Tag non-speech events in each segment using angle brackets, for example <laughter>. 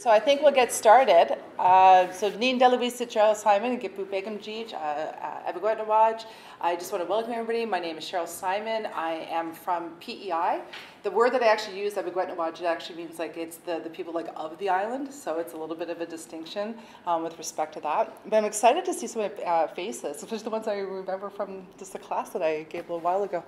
So I think we'll get started. Uh, so Nin Delavisa Cheryl Simon and Gipu Begum Jeej, Nawaj. I just want to welcome everybody. My name is Cheryl Simon. I am from PEI. The word that I actually use, Nawaj, it actually means like it's the, the people like of the island. So it's a little bit of a distinction um, with respect to that. But I'm excited to see some of uh, faces, especially the ones I remember from just the class that I gave a little while ago.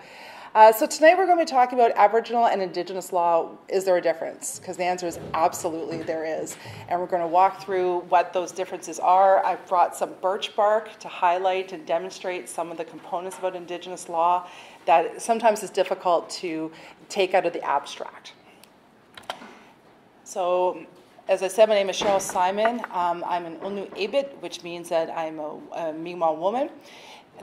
Uh, so tonight we're going to be talking about Aboriginal and Indigenous law. Is there a difference? Because the answer is absolutely there is. And we're going to walk through what those differences are. I've brought some birch bark to highlight and demonstrate some of the components about Indigenous law that sometimes is difficult to take out of the abstract. So as I said, my name is Cheryl Simon. Um, I'm an Ulnu Abit, which means that I'm a, a Mi'kmaq woman.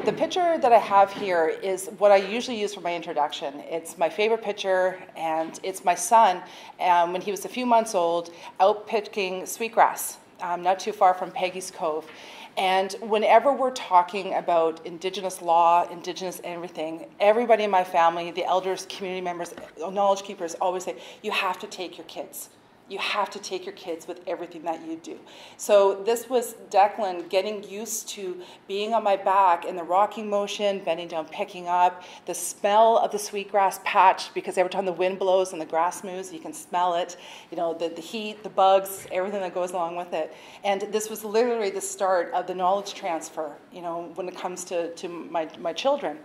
The picture that I have here is what I usually use for my introduction. It's my favorite picture, and it's my son um, when he was a few months old out picking sweetgrass, um, not too far from Peggy's Cove. And whenever we're talking about Indigenous law, Indigenous everything, everybody in my family, the elders, community members, knowledge keepers always say, you have to take your kids you have to take your kids with everything that you do. So this was Declan getting used to being on my back in the rocking motion, bending down, picking up, the smell of the sweetgrass patch, because every time the wind blows and the grass moves, you can smell it, you know, the, the heat, the bugs, everything that goes along with it. And this was literally the start of the knowledge transfer, you know, when it comes to, to my, my children.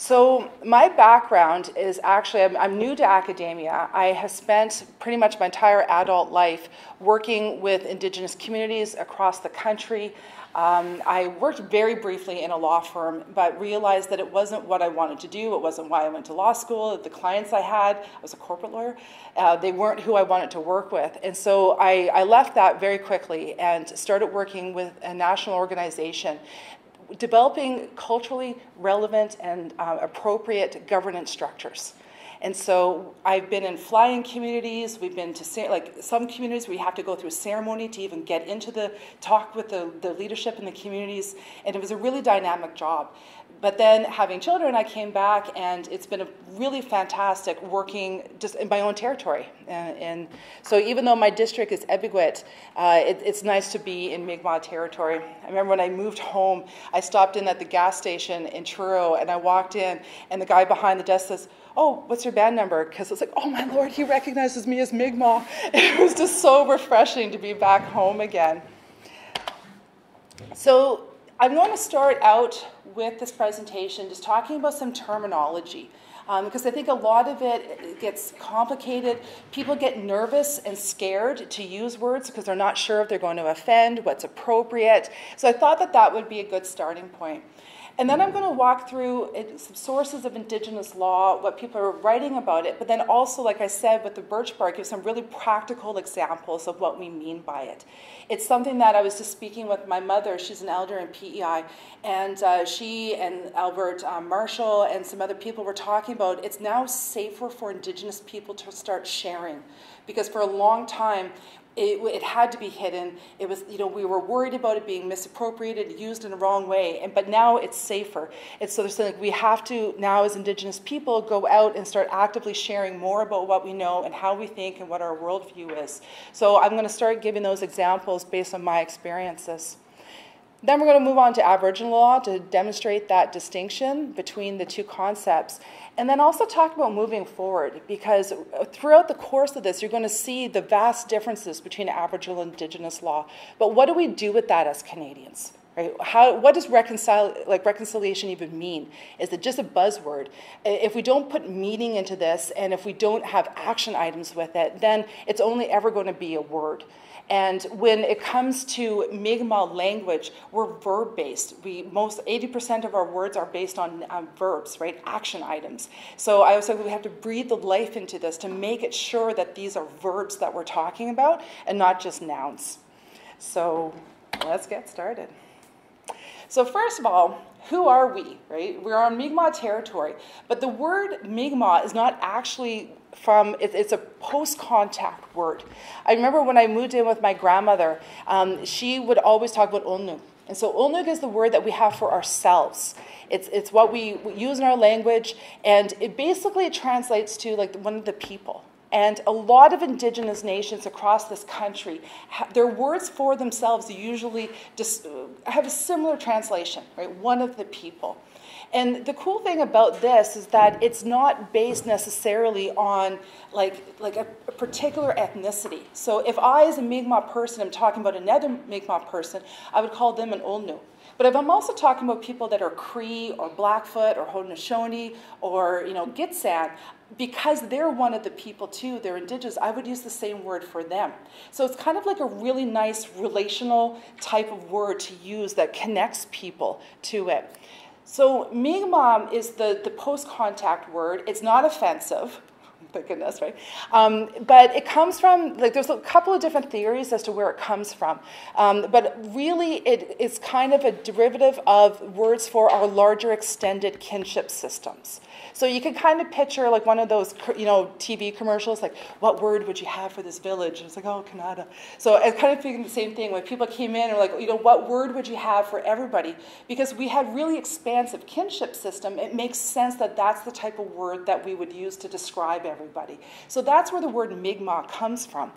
So, my background is actually, I'm, I'm, new to academia. I have spent pretty much my entire adult life working with Indigenous communities across the country. Um, I worked very briefly in a law firm, but realized that it wasn't what I wanted to do. It wasn't why I went to law school. The clients I had, I was a corporate lawyer, uh, they weren't who I wanted to work with. And so I, I left that very quickly and started working with a national organization developing culturally relevant and uh, appropriate governance structures. And so I've been in flying communities. We've been to like some communities we have to go through a ceremony to even get into the talk with the, the leadership in the communities. And it was a really dynamic job. But then having children, I came back and it's been a really fantastic working just in my own territory. And, and so even though my district is Epigwet, uh, it, it's nice to be in Mi'kmaq territory. I remember when I moved home, I stopped in at the gas station in Truro and I walked in and the guy behind the desk says, oh, what's your band number? Because it's like, oh my lord, he recognizes me as Mi'kmaq. <laughs> It was just so refreshing to be back home again. So I'm going to start out with this presentation just talking about some terminology. Um, because I think a lot of it gets complicated. People get nervous and scared to use words because they're not sure if they're going to offend, what's appropriate. So I thought that that would be a good starting point. And then I'm going to walk through some sources of Indigenous law, what people are writing about it, but then also, like I said, with the birch bark, give some really practical examples of what we mean by it. It's something that I was just speaking with my mother. She's an elder in PEI, and uh, she and Albert um, Marshall and some other people were talking about it's now safer for Indigenous people to start sharing because for a long time it, it, had to be hidden. It was, you know, we were worried about it being misappropriated, used in the wrong way, and, but now it's safer. It's so there's like we have to now, as Indigenous people, go out and start actively sharing more about what we know and how we think and what our worldview is. So I'm going to start giving those examples based on my experiences. Then we're going to move on to Aboriginal law to demonstrate that distinction between the two concepts. And then also talk about moving forward because throughout the course of this, you're going to see the vast differences between Aboriginal and Indigenous law. But what do we do with that as Canadians? Right? How, what does reconcile, like reconciliation even mean? Is it just a buzzword? If we don't put meaning into this and if we don't have action items with it, then it's only ever going to be a word. And when it comes to Mi'kmaq language, we're verb based. We most 80% of our words are based on um, verbs, right? Action items. So I was saying we have to breathe the life into this to make it sure that these are verbs that we're talking about and not just nouns. So let's get started. So first of all, who are we, right? We're on Mi'kmaq territory, but the word Mi'kmaq is not actually from, it, it's a post-contact word. I remember when I moved in with my grandmother, um, she would always talk about Ulnug. And so Ulnug is the word that we have for ourselves. It's, it's what we, we use in our language, and it basically translates to like one of the people And a lot of indigenous nations across this country, their words for themselves usually have a similar translation, right? One of the people. And the cool thing about this is that it's not based necessarily on like, like a, a, particular ethnicity. So if I, as a Mi'kmaq person, am talking about another Mi'kmaq person, I would call them an Ulnu. But if I'm also talking about people that are Cree or Blackfoot or Haudenosaunee or you know Gitxsan, because they're one of the people too, they're indigenous, I would use the same word for them. So it's kind of like a really nice relational type of word to use that connects people to it. So Mi'kmaq is the, the post-contact word. It's not offensive <laughs> thank goodness, right? Um, but it comes from, like, there's a couple of different theories as to where it comes from. Um, but really, it is kind of a derivative of words for our larger extended kinship systems. So you can kind of picture like one of those, you know, TV commercials, like, what word would you have for this village? And it's like, oh, Canada. So I kind of thinking the same thing. When people came in and like, you know, what word would you have for everybody? Because we had really expansive kinship system, it makes sense that that's the type of word that we would use to describe everybody. So that's where the word Mi'kmaq comes from.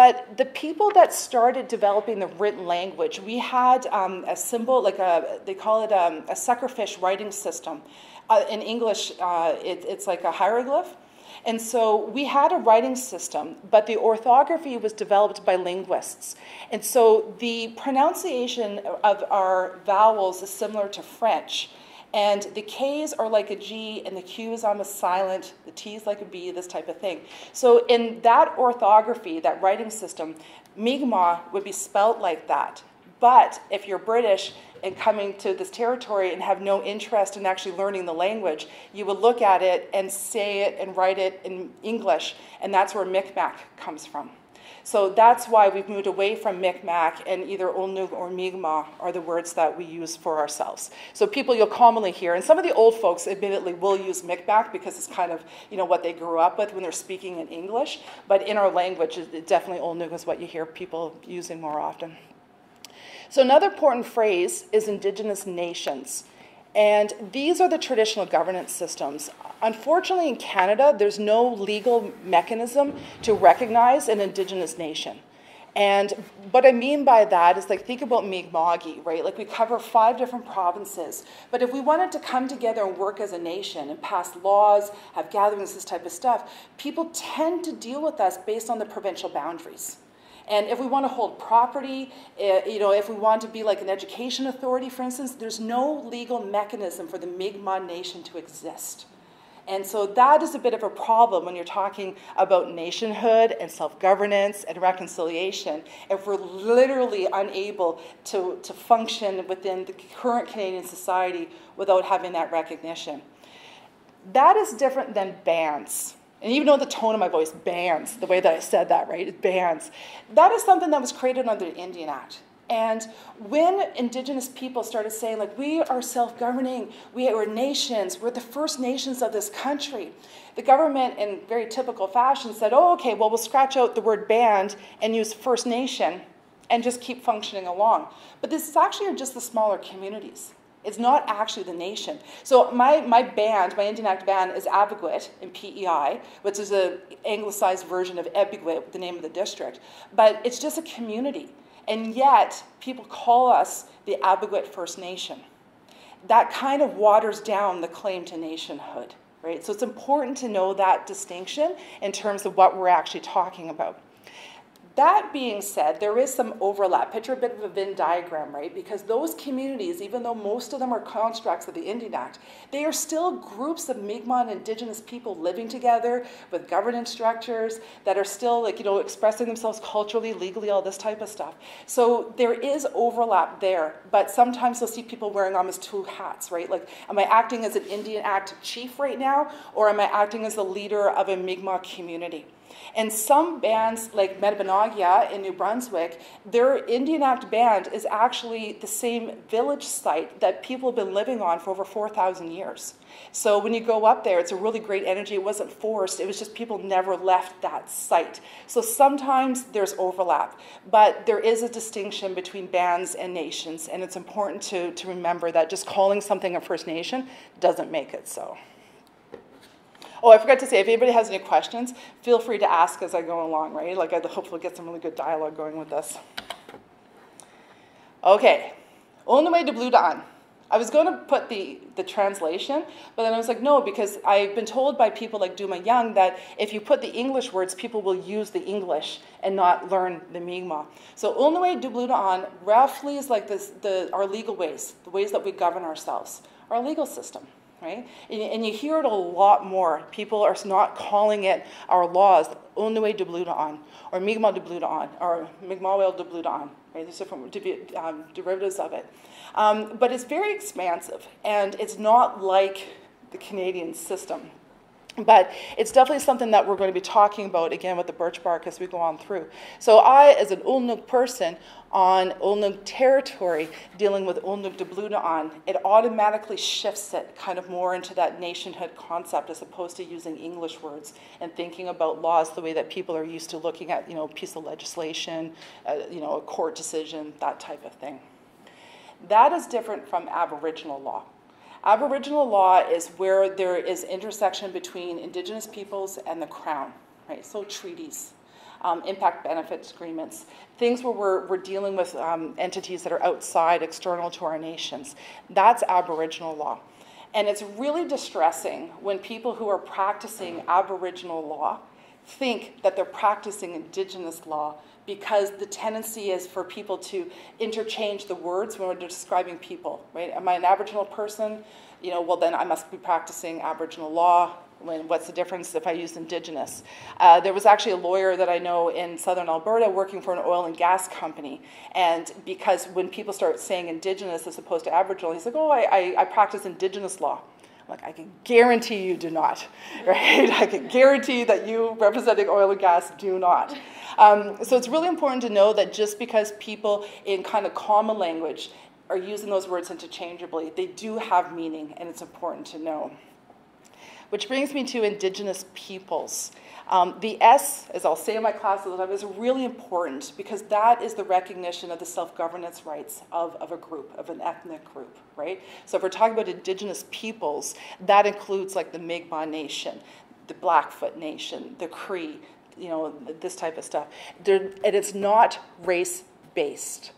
But the people that started developing the written language, we had um, a symbol, like a, they call it um, a suckerfish writing system uh, in English, uh, it, it's like a hieroglyph. And so we had a writing system, but the orthography was developed by linguists. And so the pronunciation of our vowels is similar to French. And the K's are like a G, and the Q Q's almost silent, the T's like a B, this type of thing. So in that orthography, that writing system, Mi'kmaq would be spelt like that. But if you're British, and coming to this territory and have no interest in actually learning the language, you would look at it and say it and write it in English, and that's where Micmac comes from. So that's why we've moved away from Micmac, and either Ulnu or Mi'kmaq are the words that we use for ourselves. So people you'll commonly hear, and some of the old folks admittedly will use Micmac because it's kind of you know what they grew up with when they're speaking in English. But in our language, definitely Ulnu is what you hear people using more often. So, another important phrase is indigenous nations. And these are the traditional governance systems. Unfortunately, in Canada, there's no legal mechanism to recognize an indigenous nation. And what I mean by that is like think about Mi'kma'ki, right? Like we cover five different provinces. But if we wanted to come together and work as a nation and pass laws, have gatherings, this type of stuff, people tend to deal with us based on the provincial boundaries. And if we want to hold property, eh, you know, if we want to be like an education authority, for instance, there's no legal mechanism for the Mi'kmaq Nation to exist. And so that is a bit of a problem when you're talking about nationhood and self governance and reconciliation. If we're literally unable to, to function within the current Canadian society without having that recognition, that is different than bands. And even though the tone of my voice, bands, the way that I said that, right, it bands. That is something that was created under the Indian Act. And when indigenous people started saying, like, we are self governing, we are nations, we're the first nations of this country, the government, in very typical fashion, said, oh, okay, well, we'll scratch out the word band and use First Nation and just keep functioning along. But this is actually just the smaller communities. It's not actually the nation. So my, my band, my Indian Act band, is Abegweit in PEI, which is an anglicized version of Ebigwit, the name of the district. But it's just a community. And yet, people call us the Abegweit First Nation. That kind of waters down the claim to nationhood, right? So it's important to know that distinction in terms of what we're actually talking about. That being said, there is some overlap. Picture a bit of a Venn diagram, right? Because those communities, even though most of them are constructs of the Indian Act, they are still groups of Mi'kmaq and Indigenous people living together with governance structures that are still, like, you know, expressing themselves culturally, legally, all this type of stuff. So there is overlap there, but sometimes you'll see people wearing almost two hats, right? Like, am I acting as an Indian Act chief right now, or am I acting as the leader of a Mi'kmaq community? And some bands, like Metepenagiag in New Brunswick, their Indian Act band is actually the same village site that people have been living on for over 4,000 years. So when you go up there, it's a really great energy. It wasn't forced, it was just people never left that site. So sometimes there's overlap, but there is a distinction between bands and nations, and it's important to, to remember that just calling something a First Nation doesn't make it so. Oh, I forgot to say, if anybody has any questions, feel free to ask as I go along, right? Like, I'd hopefully get some really good dialogue going with this. Okay, Only de Bludan. I was going to put the, the translation, but then I was like, no, because I've been told by people like Tuma Young that if you put the English words, people will use the English and not learn the Mi'kmaq. So Ulnue Dubluda roughly is like this, the, our legal ways, the ways that we govern ourselves, our legal system right? And, and, you hear it a lot more. People are not calling it our laws, Onue de Bluda or Mi'kmaq de Bluda or Mi'kmawel de Bluda right? There's different um, derivatives of it. Um, but it's very expansive, and it's not like the Canadian system. But it's definitely something that we're going to be talking about again with the birch bark as we go on through. So I, as an Ulnuk person on Ulnuk territory, dealing with Ulnuk de on, it automatically shifts it kind of more into that nationhood concept as opposed to using English words and thinking about laws the way that people are used to looking at, you know, piece of legislation, uh, you know, a court decision, that type of thing. That is different from Aboriginal law. Aboriginal law is where there is intersection between Indigenous peoples and the Crown, right? So treaties, um, impact benefits agreements, things where we're, we're dealing with um, entities that are outside, external to our nations. That's Aboriginal law. And it's really distressing when people who are practicing Aboriginal law think that they're practicing Indigenous law because the tendency is for people to interchange the words when we're describing people, right? Am I an Aboriginal person? You know, well, then I must be practicing Aboriginal law. When, what's the difference if I use Indigenous? Uh, there was actually a lawyer that I know in southern Alberta working for an oil and gas company. And because when people start saying Indigenous as opposed to Aboriginal, he's like, oh, I, I, I practice Indigenous law. Like, I can guarantee you do not, <laughs> right? I can guarantee that you representing oil and gas do not. Um, so it's really important to know that just because people in kind of common language are using those words interchangeably, they do have meaning, and it's important to know. Which brings me to Indigenous peoples. Um, the S, as I'll say in my class all the time, is really important because that is the recognition of the self-governance rights of, of a group, of an ethnic group, right? So if we're talking about indigenous peoples, that includes like the Mi'kmaq Nation, the Blackfoot Nation, the Cree, you know, this type of stuff. They're, and it's not race-based.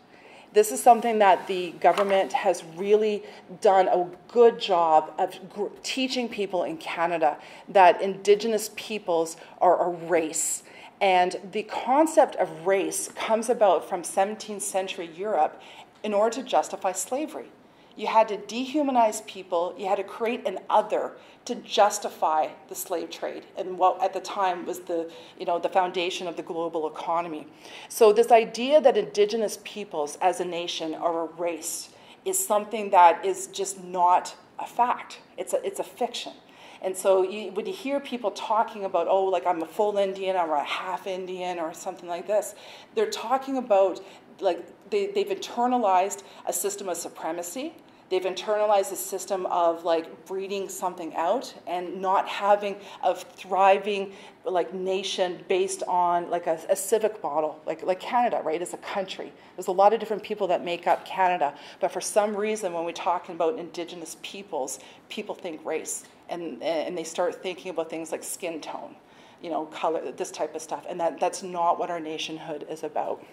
This is something that the government has really done a good job of teaching people in Canada that Indigenous peoples are a race. And the concept of race comes about from 17th century Europe in order to justify slavery. You had to dehumanize people, you had to create an other to justify the slave trade and what at the time was the, you know, the foundation of the global economy. So this idea that indigenous peoples as a nation are a race is something that is just not a fact. It's a, it's a fiction. And so you, when you hear people talking about, oh, like I'm a full Indian or a half Indian or something like this, they're talking about like they, they've internalized a system of supremacy They've internalized a system of like breeding something out and not having a thriving like nation based on like a, a, civic model, like like Canada, right? As a country, there's a lot of different people that make up Canada, but for some reason, when we're talking about Indigenous peoples, people think race, and and they start thinking about things like skin tone, you know, color, this type of stuff, and that that's not what our nationhood is about.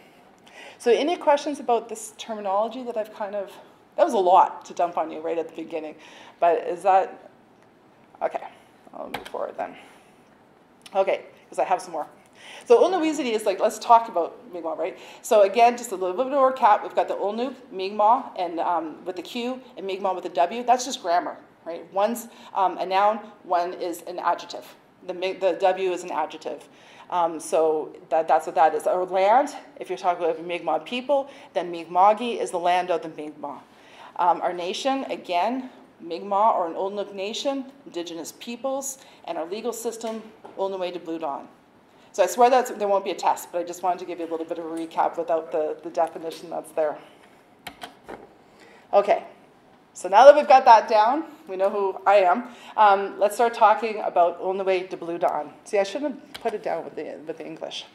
So, any questions about this terminology that I've kind of that was a lot to dump on you right at the beginning. But is that, okay, I'll move forward then. Okay, because I have some more. So Ulnuizidi is like, let's talk about Mi'kmaq, right? So again, just a little bit of a recap. We've got the Ulnu, Mi'kmaq, and um, with the Q, and Mi'kmaq with the W. That's just grammar, right? One's um, a noun, one is an adjective. The, the W is an adjective. Um, so that, that's what that is. Our land, if you're talking about Mi'kmaq people, then Mi'kma'ki is the land of the Mi'kmaq. Um, our nation, again, Mi'kmaq or an Ulnuk nation, indigenous peoples, and our legal system, Ulnuwe de Dawn. So I swear that there won't be a test, but I just wanted to give you a little bit of a recap without the, the definition that's there. Okay, so now that we've got that down, we know who I am, um, let's start talking about Ulnuwe de Dawn. See, I shouldn't have put it down with the, with the English.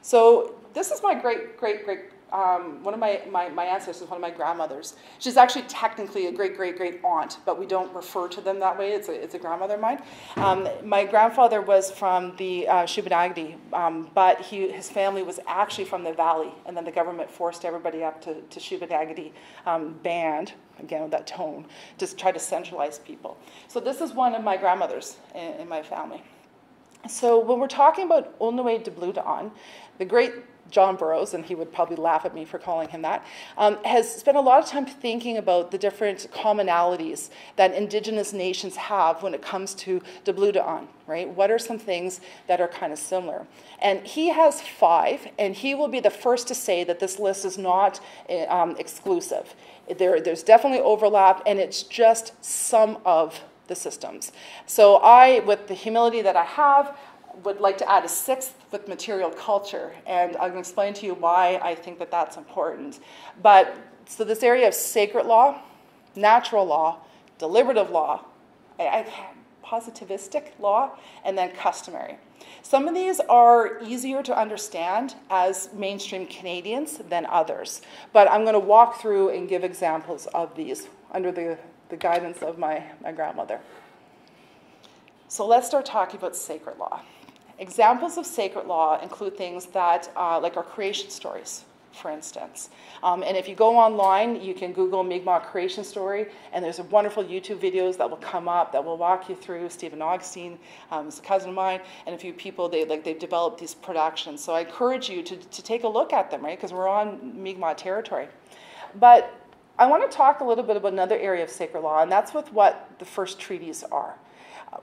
So this is my great, great, great um, one of my, my, my ancestors, one of my grandmothers. She's actually technically a great, great, great aunt, but we don't refer to them that way. It's a, it's a grandmother of mine. Um, my grandfather was from the uh, Shubenacadie, um, but he, his family was actually from the valley, and then the government forced everybody up to, to Shubenacadie um, band, again with that tone, to try to centralize people. So this is one of my grandmothers in, in my family. So when we're talking about Ulnoe de Bluda'an, the great John Borrows, and he would probably laugh at me for calling him that, um, has spent a lot of time thinking about the different commonalities that indigenous nations have when it comes to de Bluda'an, right? What are some things that are kind of similar? And he has five, and he will be the first to say that this list is not eh, um, exclusive. There, there's definitely overlap, and it's just some of the systems. So I, with the humility that I have, would like to add a sixth with material culture, and I'm going to explain to you why I think that that's important. But so this area of sacred law, natural law, deliberative law, positivistic law, and then customary. Some of these are easier to understand as mainstream Canadians than others, but I'm going to walk through and give examples of these under the, the guidance of my, my grandmother. So let's start talking about sacred law. Examples of sacred law include things that, uh, like our creation stories, for instance. Um, and if you go online, you can Google Mi'kmaq creation story, and there's a wonderful YouTube videos that will come up that will walk you through. Stephen Augustine um, is a cousin of mine, and a few people, they, like, they've developed these productions. So I encourage you to, to take a look at them, right, because we're on Mi'kmaq territory. But I want to talk a little bit about another area of sacred law, and that's with what the first treaties are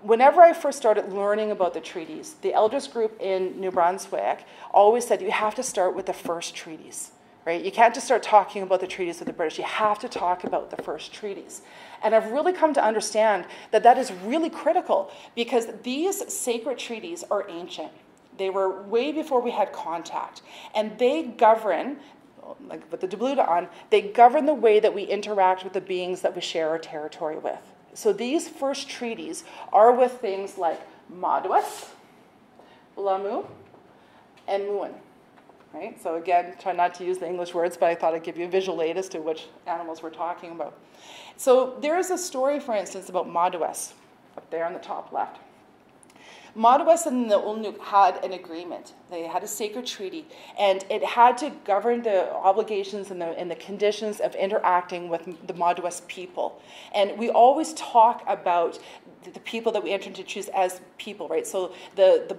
whenever I first started learning about the treaties, the elders group in New Brunswick always said you have to start with the first treaties, right? You can't just start talking about the treaties with the British. You have to talk about the first treaties. And I've really come to understand that that is really critical because these sacred treaties are ancient. They were way before we had contact. And they govern, like with the de Bluda'an, they govern the way that we interact with the beings that we share our territory with. So these first treaties are with things like Madwas, Lamu, and Muin. Right? So again, try not to use the English words, but I thought I'd give you a visual aid as to which animals we're talking about. So there is a story, for instance, about Madwas, up there on the top left. Madawas and the Ulnuk had an agreement. They had a sacred treaty, and it had to govern the obligations and the, and the conditions of interacting with the Madawas people. And we always talk about the people that we enter into choose as people, right? So the, the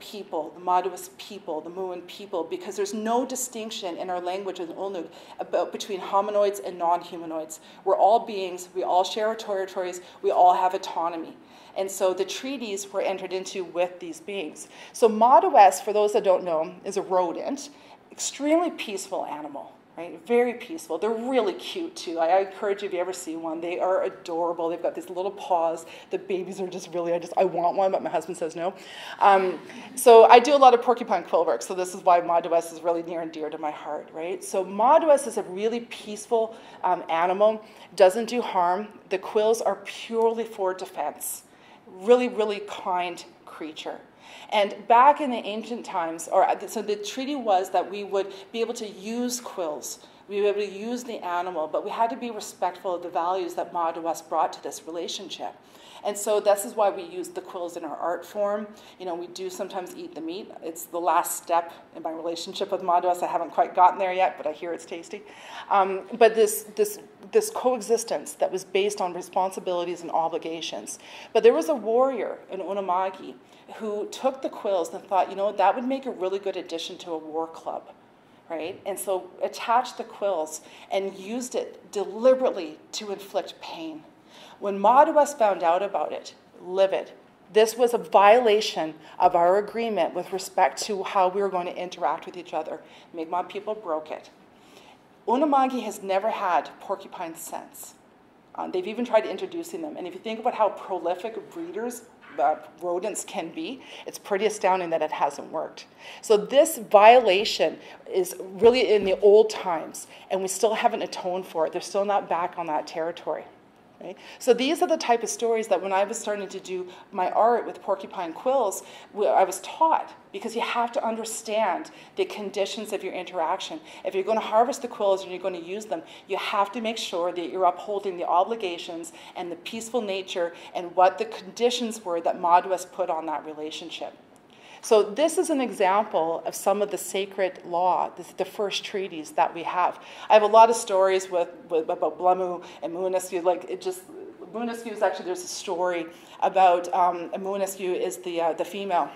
people, the Madawas people, the Muin people, because there's no distinction in our language in Ulnuk about between hominoids and non-humanoids. We're all beings, we all share our territories, we all have autonomy. And so the treaties were entered into with these beings. So Madawas, for those that don't know, is a rodent, extremely peaceful animal. Right? Very peaceful. They're really cute too. I, I encourage you if you ever see one. They are adorable. They've got these little paws. The babies are just really. I just I want one, but my husband says no. Um, so I do a lot of porcupine quill work. So this is why Madawas is really near and dear to my heart. Right? So Madawas is a really peaceful um, animal. Doesn't do harm. The quills are purely for defense really, really kind creature. And back in the ancient times, or so the treaty was that we would be able to use quills, we would be able to use the animal, but we had to be respectful of the values that Madawas brought to this relationship. And so this is why we use the quills in our art form. You know, we do sometimes eat the meat. It's the last step in my relationship with Madawas. I haven't quite gotten there yet, but I hear it's tasty. Um, but this, this, this coexistence that was based on responsibilities and obligations. But there was a warrior in Unama'ki who took the quills and thought, you know, that would make a really good addition to a war club right? And so attached the quills and used it deliberately to inflict pain. When Madawas found out about it, livid, this was a violation of our agreement with respect to how we were going to interact with each other. Mi'kmaq people broke it. Unama'ki has never had porcupine since. Um, they've even tried introducing them. And if you think about how prolific breeders uh, rodents can be, it's pretty astounding that it hasn't worked. So this violation is really in the old times, and we still haven't atoned for it. They're still not back on that territory. Right? So these are the type of stories that when I was starting to do my art with porcupine quills, I was taught because you have to understand the conditions of your interaction. If you're going to harvest the quills and you're going to use them, you have to make sure that you're upholding the obligations and the peaceful nature and what the conditions were that Mawdrwas put on that relationship. So this is an example of some of the sacred law, this the first treaties that we have. I have a lot of stories with, with about Blamu and Munisku. Like it just Munisku is actually there's a story about um, Munisku is the uh, the female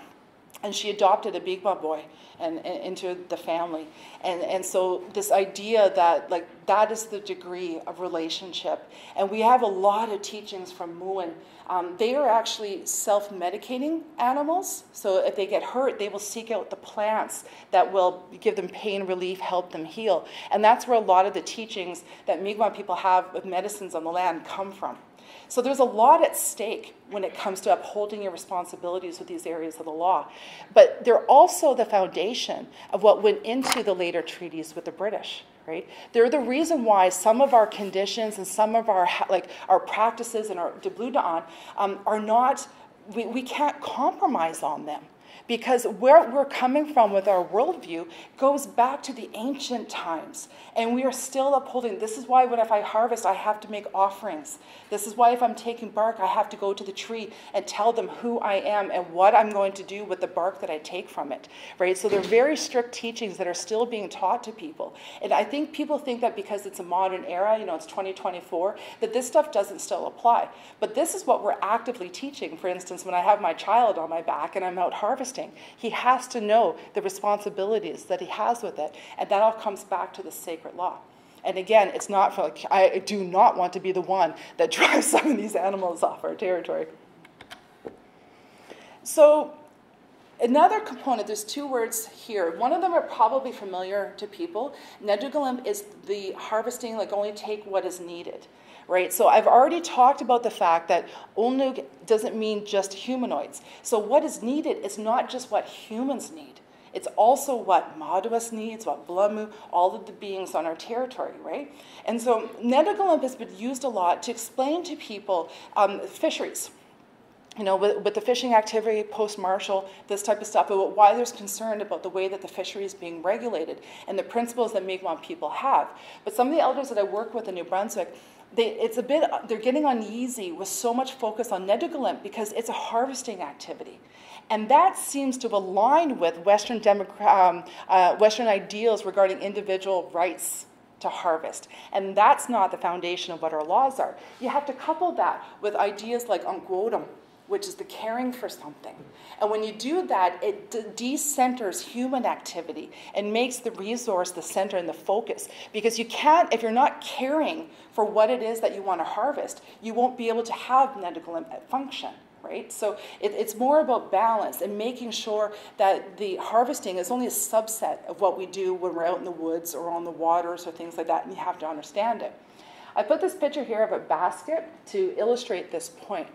and she adopted a Mi'kmaq boy and, and, into the family. And, and so this idea that like that is the degree of relationship. And we have a lot of teachings from Muin. Um, they are actually self-medicating animals. So if they get hurt, they will seek out the plants that will give them pain relief, help them heal. And that's where a lot of the teachings that Mi'kmaq people have with medicines on the land come from. So there's a lot at stake when it comes to upholding your responsibilities with these areas of the law. But they're also the foundation of what went into the later treaties with the British. Right? They're the reason why some of our conditions and some of our like our practices and our debludan um, are not we, we can't compromise on them because where we're coming from with our worldview goes back to the ancient times. And we are still upholding. This is why when if I harvest, I have to make offerings. This is why if I'm taking bark, I have to go to the tree and tell them who I am and what I'm going to do with the bark that I take from it. Right? So they're very strict teachings that are still being taught to people. And I think people think that because it's a modern era, you know, it's 2024, that this stuff doesn't still apply. But this is what we're actively teaching. For instance, when I have my child on my back and I'm out harvesting, he has to know the responsibilities that he has with it, and that all comes back to the sacred law. And again, it's not for like, I do not want to be the one that <laughs> drives some of these animals off our territory. So, another component, there's two words here. One of them are probably familiar to people. Netukulimk is the harvesting, like only take what is needed right? So I've already talked about the fact that Ulnug doesn't mean just humanoids. So what is needed is not just what humans need. It's also what Mawdrwas needs, what Blamu, all of the beings on our territory, right? And so Netukulimk has been used a lot to explain to people um, fisheries you know, with, with, the fishing activity post-Marshall, this type of stuff, about why there's concern about the way that the fishery is being regulated and the principles that Mi'kmaq people have. But some of the elders that I work with in New Brunswick, they, it's a bit, they're getting uneasy with so much focus on Netukulimk because it's a harvesting activity. And that seems to align with Western, um, uh, Western ideals regarding individual rights to harvest. And that's not the foundation of what our laws are. You have to couple that with ideas like Unquotum, which is the caring for something. And when you do that, it decenters human activity and makes the resource the center and the focus. Because you can't, if you're not caring for what it is that you want to harvest, you won't be able to have medical function. Right? So it, it's more about balance and making sure that the harvesting is only a subset of what we do when we're out in the woods or on the waters or things like that, and you have to understand it. I put this picture here of a basket to illustrate this point.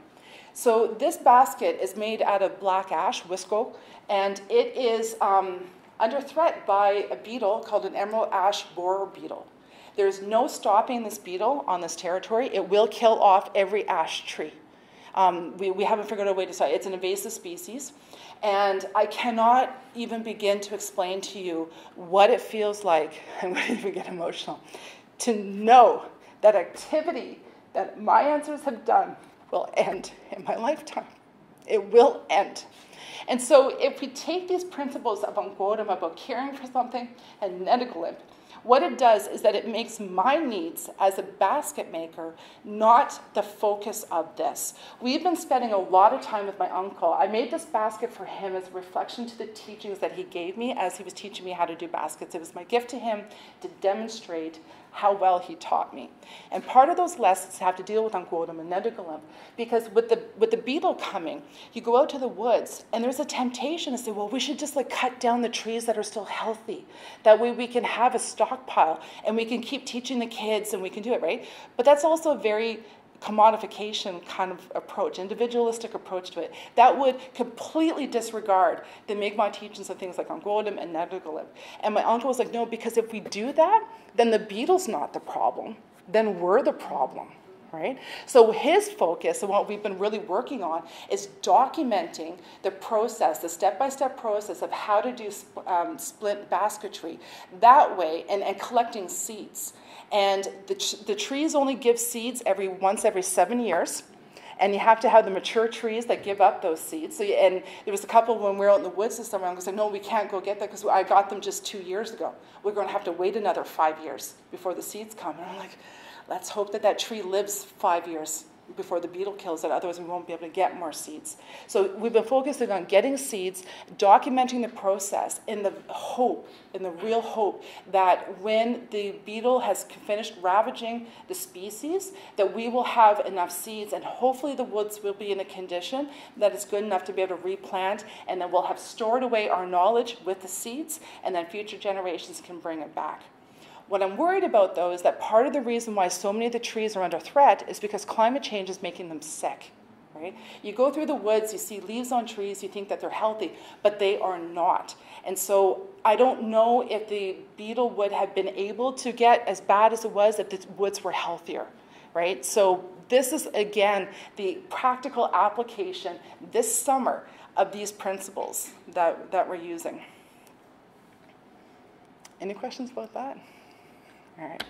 So this basket is made out of black ash, Wisco, and it is um, under threat by a beetle called an emerald ash borer beetle. There's no stopping this beetle on this territory. It will kill off every ash tree. Um, we, we haven't figured out a way to stop it. It's an invasive species. And I cannot even begin to explain to you what it feels like, <laughs> I'm going to even get emotional, to know that activity that my ancestors have done will end in my lifetime. It will end. And so if we take these principles of Unquotum about caring for something and Netukulimk, what it does is that it makes my needs as a basket maker not the focus of this. We've been spending a lot of time with my uncle. I made this basket for him as a reflection to the teachings that he gave me as he was teaching me how to do baskets. It was my gift to him to demonstrate how well he taught me. And part of those lessons have to deal with Unquotum and Netukulimk, because with the, with the beetle coming, you go out to the woods, and there's a temptation to say, well, we should just like cut down the trees that are still healthy. That way we can have a stockpile, and we can keep teaching the kids, and we can do it, right? But that's also a very commodification kind of approach, individualistic approach to it, that would completely disregard the Mi'kmaq teachings of things like Unquotum and Netukulimk. And my uncle was like, no, because if we do that, then the beetle's not the problem, then we're the problem, right? So his focus and what we've been really working on is documenting the process, the step-by-step process of how to do um, splint basketry that way and, and collecting seeds. And the, the trees only give seeds every once every seven years and you have to have the mature trees that give up those seeds. So, and there was a couple when we were out in the woods this summer, going to say, no, we can't go get that because I got them just two years ago. We're going to have to wait another five years before the seeds come. And I'm like, let's hope that that tree lives five years before the beetle kills it, otherwise we won't be able to get more seeds. So we've been focusing on getting seeds, documenting the process in the hope, in the real hope that when the beetle has finished ravaging the species, that we will have enough seeds and hopefully the woods will be in a condition that is good enough to be able to replant and then we'll have stored away our knowledge with the seeds and then future generations can bring it back. What I'm worried about, though, is that part of the reason why so many of the trees are under threat is because climate change is making them sick. Right? You go through the woods, you see leaves on trees, you think that they're healthy, but they are not. And so I don't know if the beetle would have been able to get as bad as it was if the woods were healthier, right? So this is, again, the practical application this summer of these principles that, that we're using. Any questions about that? All right.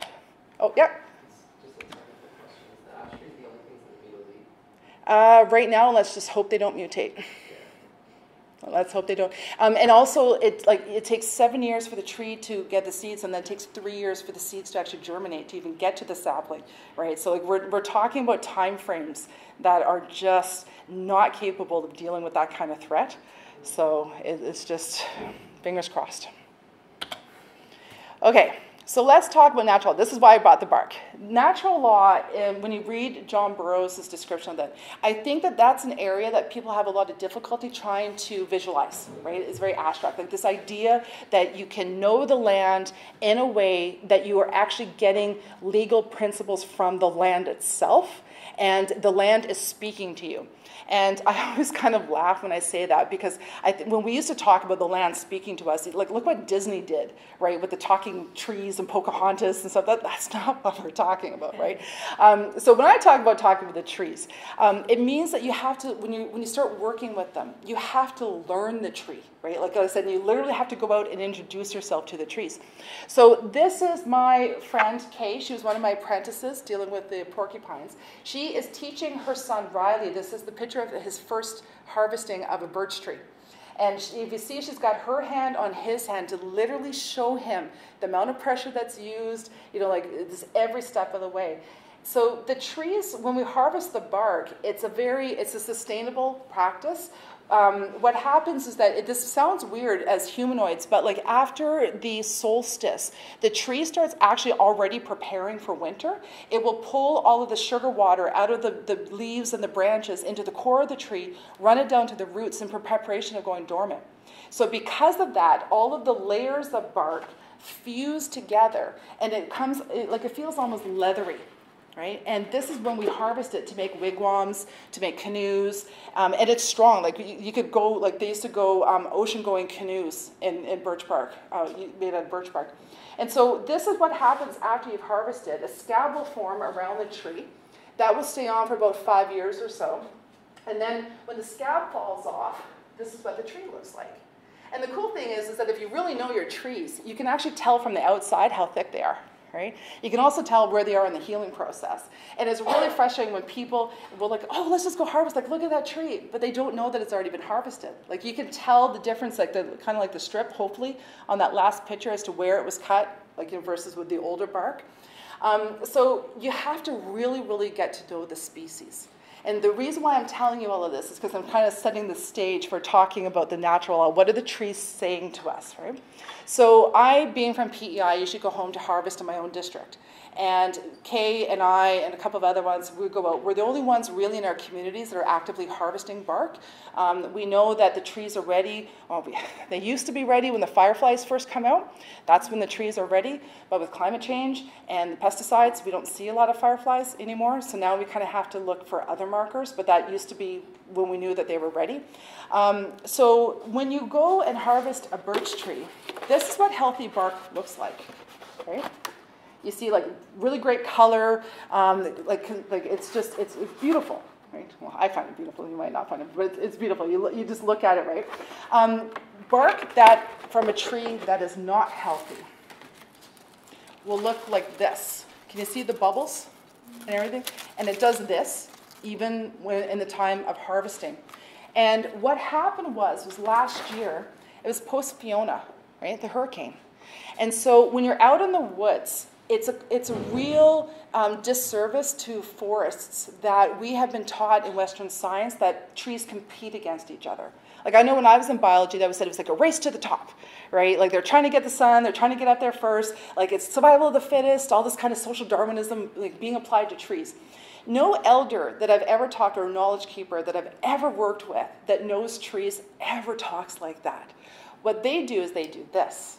Oh, yep. Uh, right now, let's just hope they don't mutate. Let's hope they don't. Um, and also, it like it takes seven years for the tree to get the seeds, and then it takes three years for the seeds to actually germinate to even get to the sapling, right? So like we're we're talking about time frames that are just not capable of dealing with that kind of threat. So it, it's just fingers crossed. Okay. So let's talk about natural law. This is why I brought the bark. Natural law, um, when you read John Borrows' description of that, I think that that's an area that people have a lot of difficulty trying to visualize, right? It's very abstract. Like this idea that you can know the land in a way that you are actually getting legal principles from the land itself, and the land is speaking to you. And I <laughs> always kind of laugh when I say that because I th- when we used to talk about the land speaking to us, like look what Disney did, right, with the talking trees and Pocahontas and stuff. That, that's <laughs> not what we're talking about, right? Um, so when I talk about talking with the trees, um, it means that you have to when you when you start working with them, you have to learn the tree, right? Like I said, you literally have to go out and introduce yourself to the trees. So this is my friend Kay. She was one of my apprentices dealing with the porcupines. She is teaching her son Riley. This is the picture of his first harvesting of a birch tree. And if you see, she's got her hand on his hand to literally show him the amount of pressure that's used, you know, like this every step of the way. So the trees, when we harvest the bark, it's a very, it's a sustainable practice um, what happens is that it, this sounds weird as humanoids, but like after the solstice, the tree starts actually already preparing for winter. It will pull all of the sugar water out of the, the leaves and the branches into the core of the tree, run it down to the roots in preparation of going dormant. So, because of that, all of the layers of bark fuse together and it comes, it, like it feels almost leathery right? And this is when we harvest it to make wigwams, to make canoes, um, and it's strong. Like you, you, could go, like they used to go um, ocean-going canoes in, in birch bark, uh, made out of birch bark. And so this is what happens after you've harvested. A scab will form around the tree. That will stay on for about five years or so. And then when the scab falls off, this is what the tree looks like. And the cool thing is, is that if you really know your trees, you can actually tell from the outside how thick they are right? You can also tell where they are in the healing process. And it's really frustrating when people will like, oh, let's just go harvest. Like, look at that tree, but they don't know that it's already been harvested. Like, you can tell the difference, like the kind of like the strip, hopefully, on that last picture as to where it was cut, like you know, versus with the older bark. Um, so you have to really, really get to know the species. And the reason why I'm telling you all of this is because I'm kind of setting the stage for talking about the natural law. What are the trees saying to us, right? So I, being from PEI, usually go home to harvest in my own district. And Kay and I and a couple of other ones, we go out. We're the only ones really in our communities that are actively harvesting bark. Um, we know that the trees are ready. Well, we, <laughs> they used to be ready when the fireflies first come out. That's when the trees are ready. But with climate change and pesticides, we don't see a lot of fireflies anymore. So now we kind of have to look for other markers. But that used to be when we knew that they were ready. Um, so when you go and harvest a birch tree, this is what healthy bark looks like. Okay? You see like really great color, um, like, like it's just, it's, it's beautiful. Right? Well, I find it beautiful. You might not find it, but it's, it's beautiful. You, you just look at it, right? Um, bark that from a tree that is not healthy will look like this. Can you see the bubbles and everything? And it does this even when in the time of harvesting. And what happened was, was last year, it was post Fiona, right, the hurricane. And so when you're out in the woods, it's a, it's a real um, disservice to forests that we have been taught in Western science that trees compete against each other. Like I know when I was in biology, that was said it was like a race to the top, right? Like they're trying to get the sun, they're trying to get up there first. Like it's survival of the fittest, all this kind of social Darwinism like being applied to trees. No elder that I've ever talked to or knowledge keeper that I've ever worked with that knows trees ever talks like that. What they do is they do this.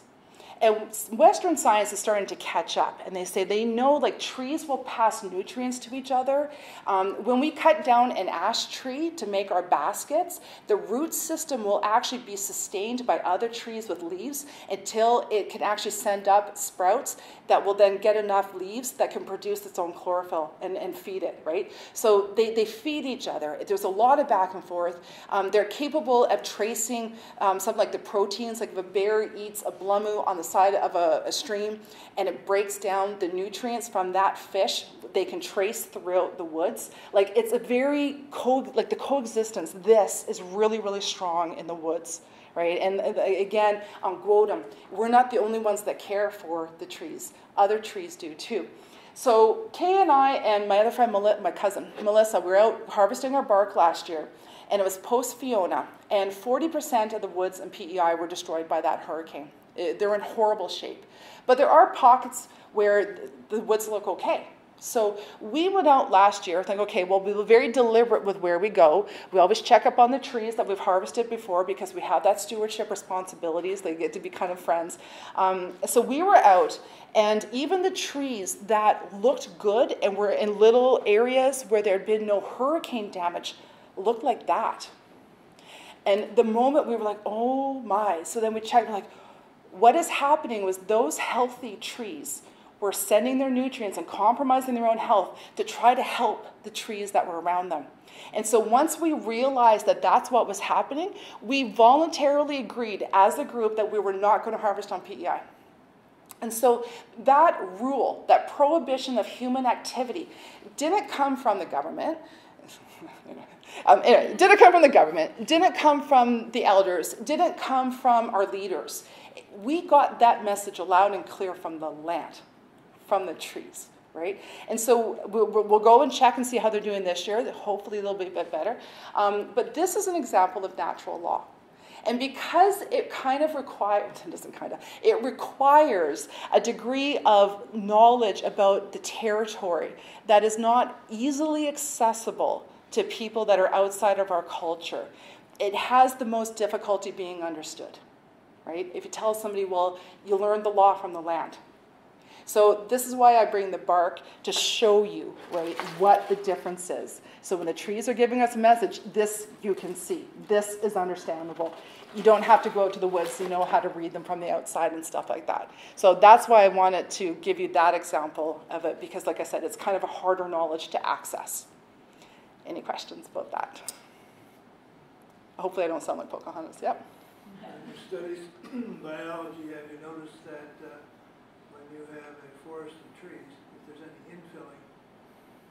And Western science is starting to catch up, and they say they know like trees will pass nutrients to each other. Um, when we cut down an ash tree to make our baskets, the root system will actually be sustained by other trees with leaves until it can actually send up sprouts that will then get enough leaves that can produce its own chlorophyll and, and feed it, right? So they, they feed each other. There's a lot of back and forth. Um, they're capable of tracing um, something like the proteins, like if a bear eats a plamu on the side of a, a stream and it breaks down the nutrients from that fish, they can trace throughout the woods. Like it's a very, co- like the coexistence, this is really, really strong in the woods right? And uh, again, on Guodam, we're not the only ones that care for the trees. Other trees do too. So Kay and I and my other friend, my cousin Melissa, we were out harvesting our bark last year, and it was post Fiona, and 40% of the woods in PEI were destroyed by that hurricane. They're in horrible shape. But there are pockets where the woods look okay. So we went out last year thinking, okay, well, we were very deliberate with where we go. We always check up on the trees that we've harvested before because we have that stewardship responsibilities. They get to be kind of friends. Um, so we were out, and even the trees that looked good and were in little areas where there had been no hurricane damage looked like that. And the moment we were like, oh my. So then we checked, like, what is happening was those healthy trees were sending their nutrients and compromising their own health to try to help the trees that were around them. And so once we realized that that's what was happening, we voluntarily agreed as a group that we were not going to harvest on PEI. And so that rule, that prohibition of human activity, didn't come from the government. <laughs> um, anyway, didn't come from the government, didn't come from the elders, didn't come from our leaders. We got that message loud and clear from the land from the trees, right? And so we'll, we'll, go and check and see how they're doing this year. Hopefully they'll be a bit better. Um, but this is an example of natural law. And because it kind of requires, <laughs> it doesn't kind of, it requires a degree of knowledge about the territory that is not easily accessible to people that are outside of our culture. It has the most difficulty being understood, right? If you tell somebody, well, you learned the law from the land. So this is why I bring the bark to show you, right, what the difference is. So when the trees are giving us a message, this you can see. This is understandable. You don't have to go out to the woods to know how to read them from the outside and stuff like that. So that's why I wanted to give you that example of it, because like I said, it's kind of a harder knowledge to access. Any questions about that? Hopefully I don't sound like Pocahontas, yep. In your studies biology, have you noticed that uh, you have a forest of trees, if there's any infilling,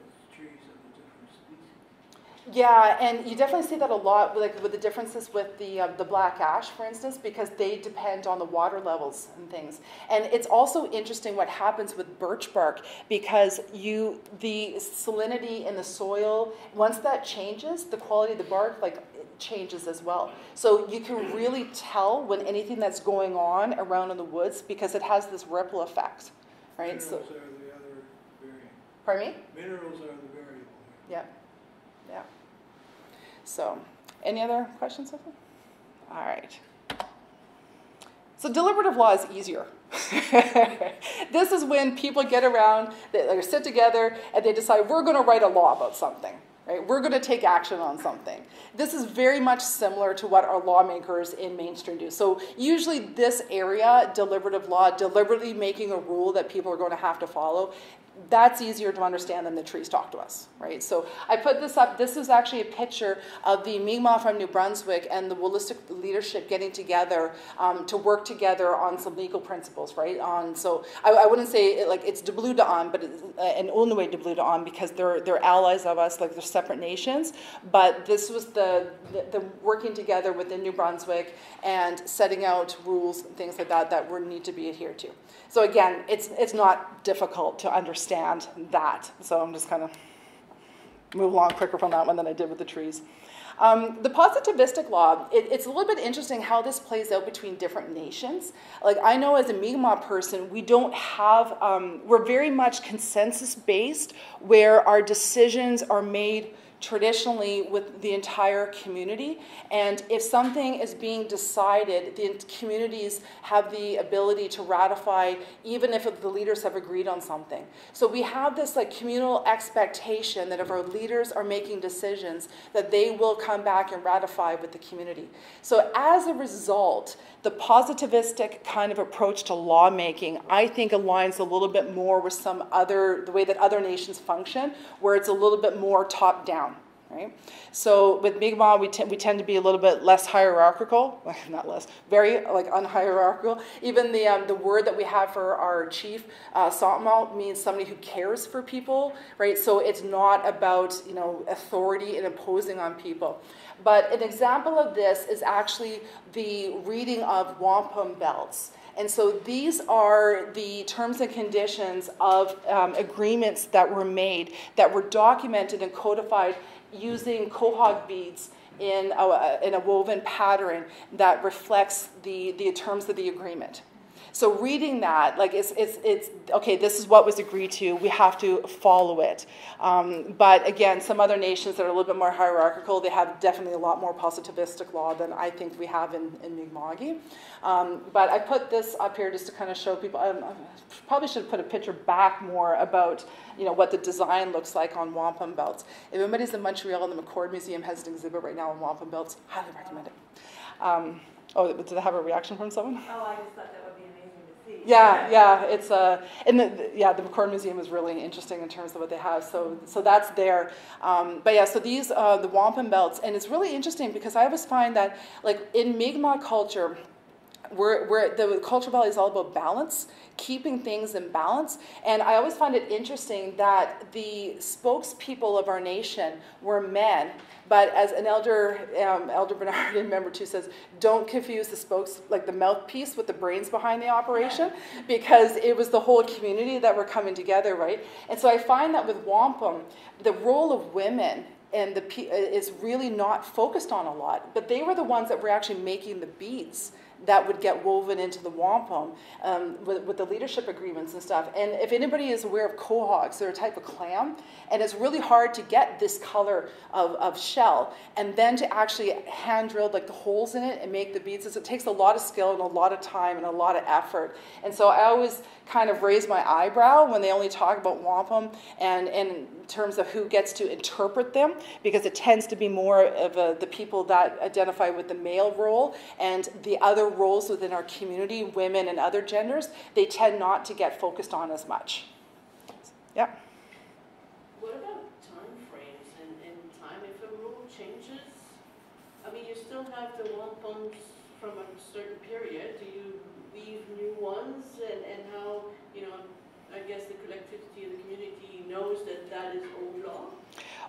it's trees of a different species. Yeah, and you definitely see that a lot, like with the differences with the uh, the black ash, for instance, because they depend on the water levels and things. And it's also interesting what happens with birch bark because you the salinity in the soil once that changes, the quality of the bark like changes as well. So you can really tell when anything that's going on around in the woods because it has this ripple effect, right? Minerals so, are the other variable. Pardon me? Minerals are the variable. Yeah, yeah. So, any other questions? All right. So deliberative law is easier. <laughs> this is when people get around, they, they sit together, and they decide we're going to write a law about something right? We're going to take action on something. This is very much similar to what our lawmakers in mainstream do. So usually this area, deliberative law, deliberately making a rule that people are going to have to follow, that's easier to understand than the trees talk to us, right? So I put this up. This is actually a picture of the Mi'kmaq from New Brunswick and the Wolastoq leadership getting together um, to work together on some legal principles, right? On so I, I wouldn't say it, like it's Deblu Da'an, but it's, uh, an Ulnuwe Deblu Da'an because they're they're allies of us, like they're separate nations. But this was the, the the working together within New Brunswick and setting out rules and things like that that would need to be adhered to. So again, it's, it's not difficult to understand that. So I'm just kind of move along quicker from that one than I did with the trees. Um, the positivistic law, it, it's a little bit interesting how this plays out between different nations. Like I know as a Mi'kmaq person, we don't have, um, we're very much consensus based where our decisions are made traditionally with the entire community. And if something is being decided, the communities have the ability to ratify even if the leaders have agreed on something. So we have this like communal expectation that if our leaders are making decisions, that they will come back and ratify with the community. So as a result, the positivistic kind of approach to lawmaking, I think aligns a little bit more with some other, the way that other nations function, where it's a little bit more top down. Right? So with Mi'kmaq, we, we tend to be a little bit less hierarchical, <laughs> not less, very like unhierarchical. Even the, um, the word that we have for our chief, uh, means somebody who cares for people, right? So it's not about, you know, authority and imposing on people. But an example of this is actually the reading of wampum belts. And so these are the terms and conditions of um, agreements that were made, that were documented and codified using quahog beads in a, in a woven pattern that reflects the, the terms of the agreement. So reading that, like it's, it's, it's okay, this is what was agreed to, we have to follow it. Um, but again, some other nations that are a little bit more hierarchical, they have definitely a lot more positivistic law than I think we have in, in Mi'kma'ki. Um, but I put this up here just to kind of show people, um, I probably should put a picture back more about you know, what the design looks like on wampum belts. If anybody's in Montreal, and the McCord Museum has an exhibit right now on wampum belts, highly recommend it. Um, oh, did I have a reaction from someone? Oh, I just thought that yeah, yeah, it's a, uh, and the, yeah, the McCord Museum is really interesting in terms of what they have. So, so that's there. Um, but yeah, so these uh, the wampum belts, and it's really interesting because I always find that like in Mi'kmaq culture, we're, we're, the culture valley is all about balance, keeping things in balance. And I always find it interesting that the spokespeople of our nation were men. But as an elder, um, Elder Bernard and <laughs> member two says, don't confuse the spokes, like the mouthpiece with the brains behind the operation, because it was the whole community that were coming together, right? And so I find that with wampum, the role of women and the is really not focused on a lot, but they were the ones that were actually making the beads that would get woven into the wampum um, with, with, the leadership agreements and stuff. And if anybody is aware of quahogs, they're a type of clam, and it's really hard to get this color of, of shell, and then to actually hand drill like the holes in it and make the beads. It takes a lot of skill and a lot of time and a lot of effort. And so I always kind of raise my eyebrow when they only talk about wampum and, and in terms of who gets to interpret them, because it tends to be more of a, the people that identify with the male role and the other roles within our community, women and other genders, they tend not to get focused on as much. Yeah. What about time frames and, time? If a rule changes, I mean, you still have the wampums from a certain period. Do you new ones and, and how, you know, I guess the collectivity of the community knows that that is old law?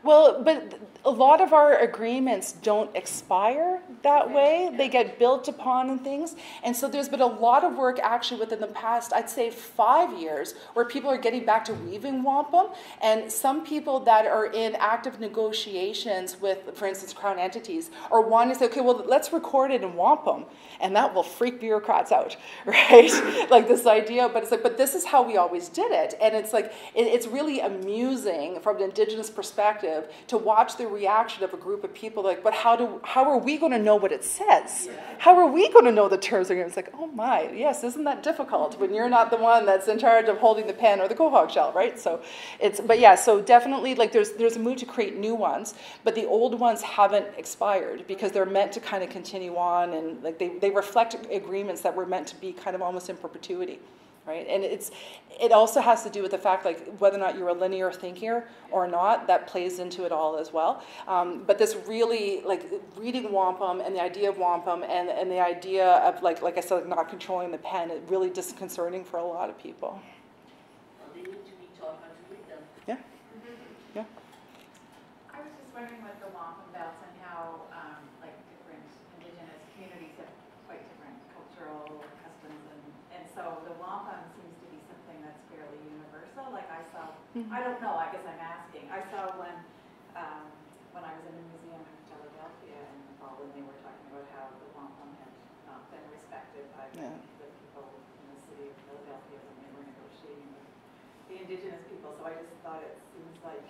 Well, but a lot of our agreements don't expire that way. They get built upon and things. And so there's been a lot of work actually within the past, I'd say five years, where people are getting back to weaving wampum. And some people that are in active negotiations with, for instance, crown entities are wanting to say, okay, well, let's record it in wampum. And that will freak bureaucrats out, <laughs> right? <laughs> like this idea, but it's like, but this is how we always did it. And it's like, it, it's really amusing from an indigenous perspective perspective to watch the reaction of a group of people like, but how do how are we going to know what it says? How are we going to know the terms? And it's like, oh my, yes, isn't that difficult when you're not the one that's in charge of holding the pen or the quahog shell, right? So it's but yeah, so definitely like there's there's a move to create new ones, but the old ones haven't expired because they're meant to kind of continue on and like they, they reflect agreements that were meant to be kind of almost in perpetuity right? And it's it also has to do with the fact like whether or not you're a linear thinker or not that plays into it all as well. Um, but this really like reading wampum and the idea of wampum and and the idea of like like I said like not controlling the pen it really disconcerting for a lot of people. Well, they need to be taught how to read them. Yeah. Yeah. I was just wondering with the wampum belts and how, um, like, different indigenous communities have quite different cultural customs and, and so the wampum seems to be something that's fairly universal, like I saw, I don't know, I guess I'm asking, I saw when, um, when I was in a museum in Philadelphia in the fall, and they were talking about how the wampum had not been respected by the Yeah. the people in the city of Philadelphia when they were negotiating with the indigenous people, so I just thought it seems like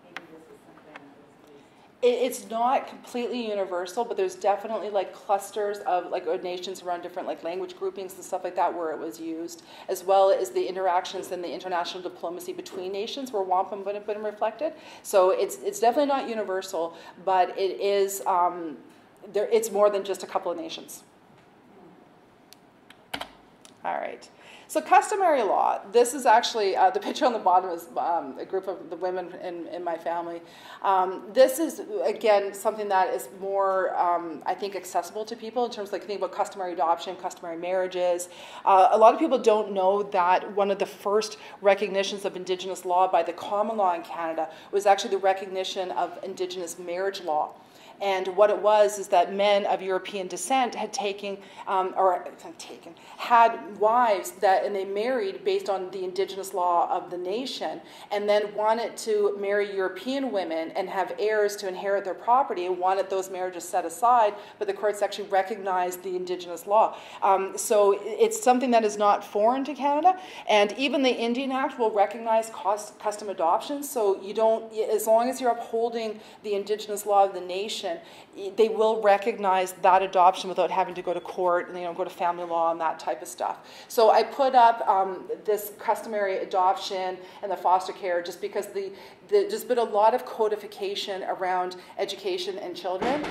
maybe this is something that was used. It, it's not completely universal, but there's definitely like clusters of like nations around different like language groupings and stuff like that where it was used, as well as the interactions and the international diplomacy between nations where wampum would have been reflected. So it's it's definitely not universal, but it is um, there. It's more than just a couple of nations. All right. So customary law. This is actually uh, the picture on the bottom is um, a group of the women in, in my family. Um, this is again something that is more, um, I think, accessible to people in terms of like think about customary adoption, customary marriages. Uh, a lot of people don't know that one of the first recognitions of Indigenous law by the common law in Canada was actually the recognition of Indigenous marriage law. And what it was is that men of European descent had taken, um, or taken, had wives that, and they married based on the indigenous law of the nation, and then wanted to marry European women and have heirs to inherit their property, and wanted those marriages set aside, but the courts actually recognized the indigenous law. Um, so it's something that is not foreign to Canada, and even the Indian Act will recognize cost, custom adoption. So you don't, as long as you're upholding the indigenous law of the nation information they will recognize that adoption without having to go to court and you know go to family law and that type of stuff. So I put up um, this customary adoption and the foster care just because the, the, there's been a lot of codification around education and children.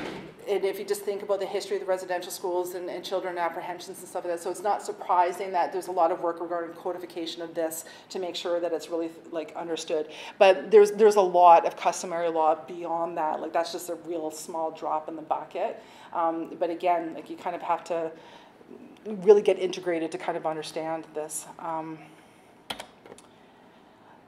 And if you just think about the history of the residential schools and, and children apprehensions and stuff like that, so it's not surprising that there's a lot of work regarding codification of this to make sure that it's really like understood. But there's there's a lot of customary law beyond that. Like that's just a real small drop in the bucket. Um, but again, like you kind of have to really get integrated to kind of understand this. Um,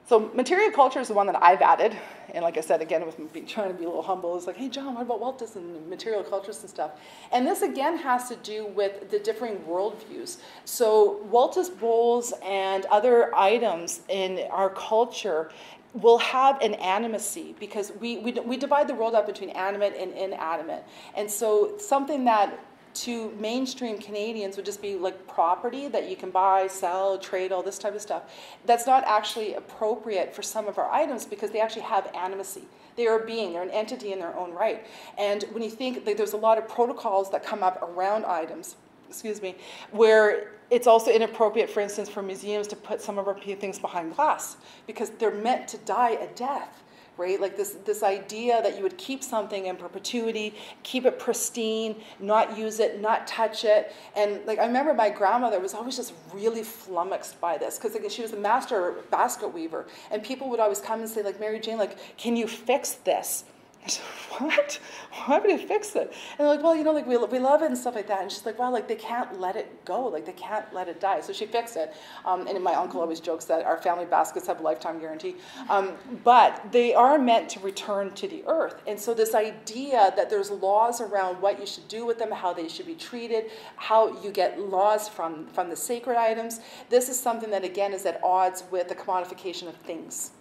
so material culture is the one that I've added. And like I said, again, with trying to be a little humble, it's like, hey, John, what about Waltes and material cultures and stuff? And this, again, has to do with the differing worldviews. So Waltes bowls and other items in our culture will have an animacy because we, we, we divide the world up between animate and inanimate. And so something that to mainstream Canadians would just be like property that you can buy, sell, trade, all this type of stuff. That's not actually appropriate for some of our items because they actually have animacy. They are a being, they're an entity in their own right. And when you think that there's a lot of protocols that come up around items, excuse me, where it's also inappropriate, for instance, for museums to put some of our things behind glass because they're meant to die a death right? Like this, this idea that you would keep something in perpetuity, keep it pristine, not use it, not touch it. And like I remember my grandmother was always just really flummoxed by this because like, she was a master basket weaver. And people would always come and say, like, Mary Jane, like, can you fix this? I said, what? Why would I fix it? And they're like, well, you know, like we, we love it and stuff like that. And she's like, well, like they can't let it go. Like they can't let it die. So she fixed it. Um, and my uncle always jokes that our family baskets have a lifetime guarantee. Um, but they are meant to return to the earth. And so this idea that there's laws around what you should do with them, how they should be treated, how you get laws from, from the sacred items, this is something that, again, is at odds with the commodification of things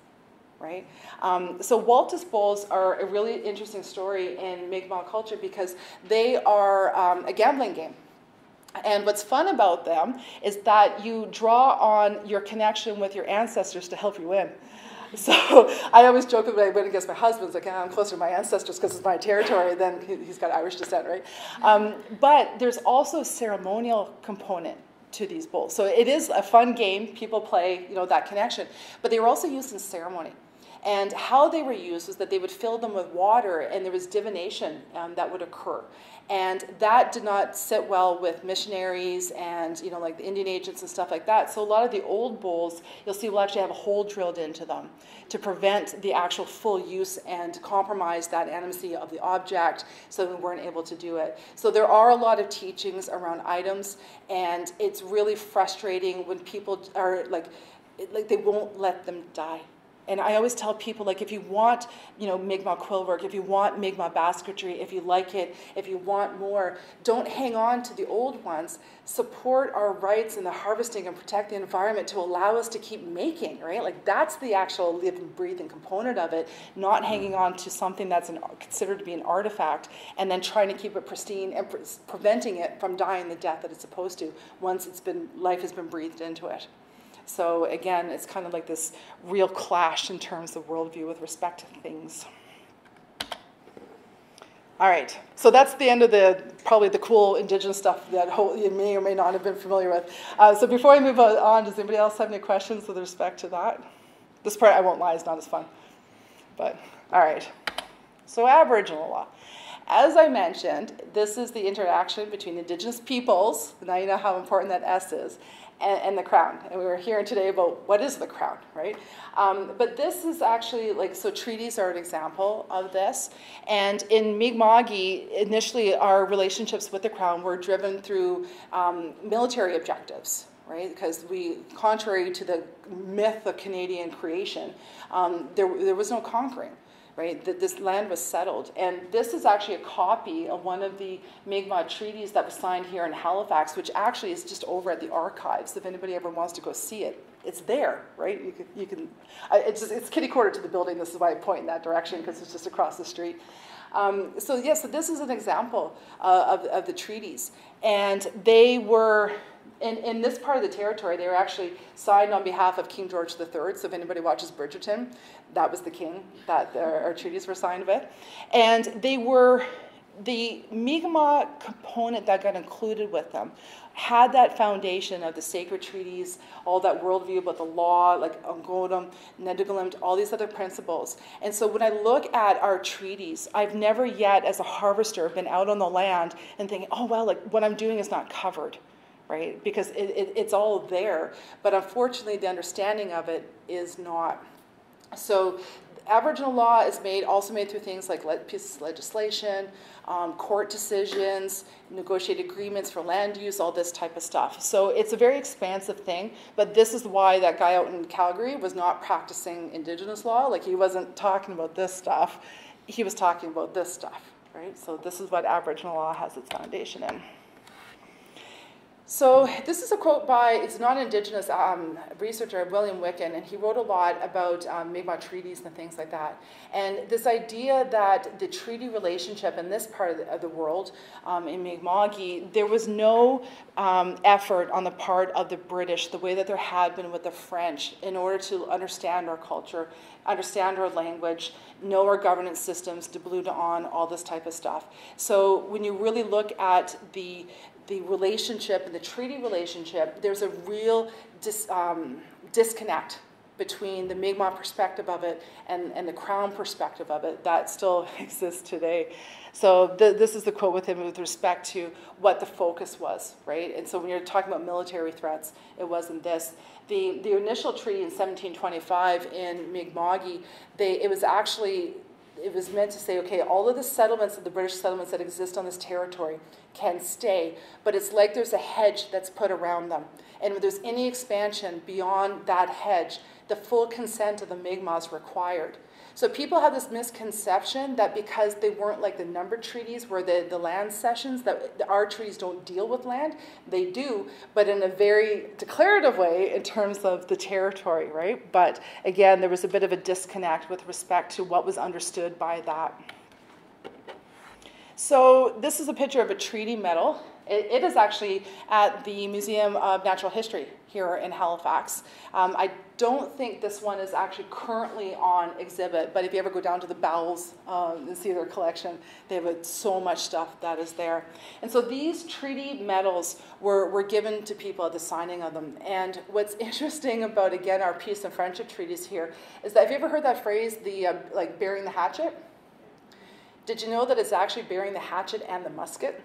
right? Um, so Waltes bowls are a really interesting story in Mi'kmaq culture because they are um, a gambling game. And what's fun about them is that you draw on your connection with your ancestors to help you win. <laughs> So I always joke when I went against my husband, like, ah, I'm closer to my ancestors because it's my territory then he- he's got Irish descent, right? Um, but there's also a ceremonial component to these bowls. So it is a fun game. People play, you know, that connection. But they were also used in ceremony. And how they were used was that they would fill them with water, and there was divination um, that would occur. And that did not sit well with missionaries and, you know, like the Indian agents and stuff like that. So a lot of the old bowls, you'll see, will actually have a hole drilled into them to prevent the actual full use and compromise that animacy of the object so we weren't able to do it. So there are a lot of teachings around items, and it's really frustrating when people are like, like they won't let them die. And I always tell people, like, if you want, you know, Mi'kmaq quill work, if you want Mi'kmaq basketry, if you like it, if you want more, don't hang on to the old ones. Support our rights in the harvesting and protect the environment to allow us to keep making, right? Like, that's the actual living, breathing component of it, not mm-hmm. hanging on to something that's an, considered to be an artifact and then trying to keep it pristine and pre- preventing it from dying the death that it's supposed to once it's been, life has been breathed into it. So again, it's kind of like this real clash in terms of worldview with respect to things. All right, so that's the end of the probably the cool indigenous stuff that you may or may not have been familiar with. Uh, so before I move on, does anybody else have any questions with respect to that? This part, I won't lie, is not as fun. But all right, so Aboriginal law. As I mentioned, this is the interaction between indigenous peoples. Now you know how important that S is, and, and, the crown. And we were hearing today about what is the crown, right? Um, but this is actually like, so treaties are an example of this. And in Mi'kma'ki, initially our relationships with the crown were driven through um, military objectives. Right, because we, contrary to the myth of Canadian creation, um, there, there was no conquering right? That this land was settled. And this is actually a copy of one of the Mi'kmaq treaties that was signed here in Halifax, which actually is just over at the archives. If anybody ever wants to go see it, it's there, right? You can, you can it's, it's kitty corner to the building. This is why I point in that direction because it's just across the street. Um, so yes, yeah, so this is an example uh, of, of the treaties. And they were in, in this part of the territory, they were actually signed on behalf of King George III. So if anybody watches Bridgerton, that was the king that our, our treaties were signed with. And they were the Mi'kmaq component that got included with them had that foundation of the sacred treaties, all that worldview about the law, like Ungodam, Netukulimk, all these other principles. And so when I look at our treaties, I've never yet, as a harvester, been out on the land and thinking, oh, well, like what I'm doing is not covered right? Because it, it, it's all there, but unfortunately, the understanding of it is not. So, Aboriginal law is made also made through things like pieces of legislation, um, court decisions, negotiated agreements for land use, all this type of stuff. So it's a very expansive thing, but this is why that guy out in Calgary was not practicing Indigenous law. Like he wasn't talking about this stuff, he was talking about this stuff, right? So this is what Aboriginal law has its foundation in. So this is a quote by, it's not indigenous um, researcher, William Wicken, and he wrote a lot about um, Mi'kmaq treaties and things like that. And this idea that the treaty relationship in this part of the, of the world, um, in Mi'kma'ki, there was no um, effort on the part of the British, the way that there had been with the French, in order to understand our culture, understand our language, know our governance systems, de blue de on, all this type of stuff. So when you really look at the the relationship and the treaty relationship, there's a real dis, um, disconnect between the Mi'kmaq perspective of it and, and the Crown perspective of it that still <laughs> exists today. So this is the quote with him with respect to what the focus was, right? And so when you're talking about military threats, it wasn't this. The, the initial treaty in 1725 in Mi'kma'ki, they, it was actually it was meant to say, okay, all of the settlements, of the British settlements that exist on this territory can stay, but it's like there's a hedge that's put around them. And if there's any expansion beyond that hedge, the full consent of the Mi'kmaq is required. So people have this misconception that because they weren't like the numbered treaties where the, the land cessions, that our treaties don't deal with land. They do, but in a very declarative way in terms of the territory, right? But again, there was a bit of a disconnect with respect to what was understood by that. So this is a picture of a treaty medal It, it is actually at the Museum of Natural History here in Halifax. Um, I don't think this one is actually currently on exhibit, but if you ever go down to the Bowels um, and see their collection, they have so much stuff that is there. And so these treaty medals were, were given to people at the signing of them. And what's <laughs> interesting about, again, our peace and friendship treaties here is that, have you ever heard that phrase, the uh, like bearing the hatchet? Did you know that it's actually bearing the hatchet and the musket?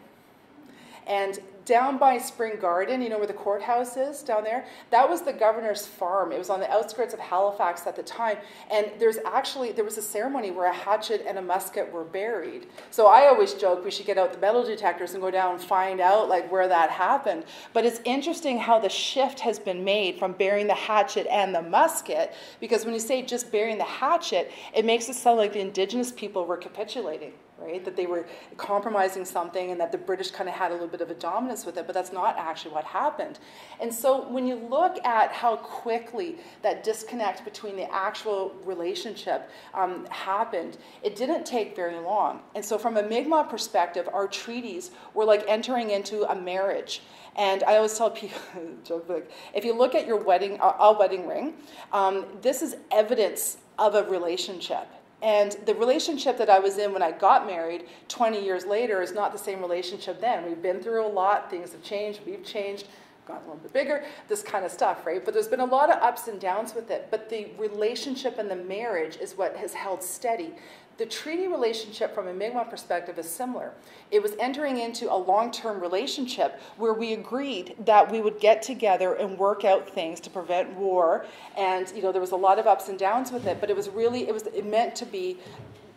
And down by Spring Garden, you know where the courthouse is down there? That was the governor's farm. It was on the outskirts of Halifax at the time. And there's actually, there was a ceremony where a hatchet and a musket were buried. So I always joke we should get out the metal detectors and go down and find out like where that happened. But it's interesting how the shift has been made from burying the hatchet and the musket, because when you say just burying the hatchet, it makes it sound like the indigenous people were capitulating right? That they were compromising something and that the British kind of had a little bit of a dominance with it, but that's not actually what happened. And so when you look at how quickly that disconnect between the actual relationship um, happened, it didn't take very long. And so from a Mi'kmaq perspective, our treaties were like entering into a marriage. And I always tell people, <laughs> joke, if you look at your wedding, a, a wedding ring, um, this is evidence of a relationship. And the relationship that I was in when I got married 20 years later is not the same relationship then. We've been through a lot, things have changed, we've changed, gotten a little bit bigger, this kind of stuff, right? But there's been a lot of ups and downs with it. But the relationship and the marriage is what has held steady. The treaty relationship from a Mi'kmaq perspective is similar. It was entering into a long-term relationship where we agreed that we would get together and work out things to prevent war. And you know, there was a lot of ups and downs with it, but it was really it was it meant to be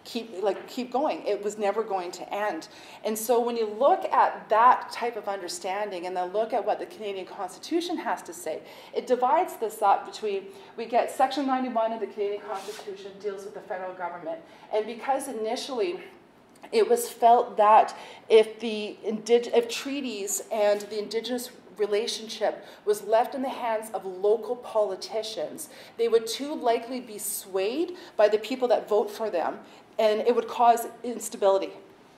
keep like keep going. It was never going to end. And so when you look at that type of understanding and then look at what the canadian constitution has to say it divides this up between we get section 91 of the canadian constitution deals with the federal government. And because initially it was felt that if the indig- if treaties and the indigenous relationship was left in the hands of local politicians, they would too likely be swayed by the people that vote for them and it would cause instability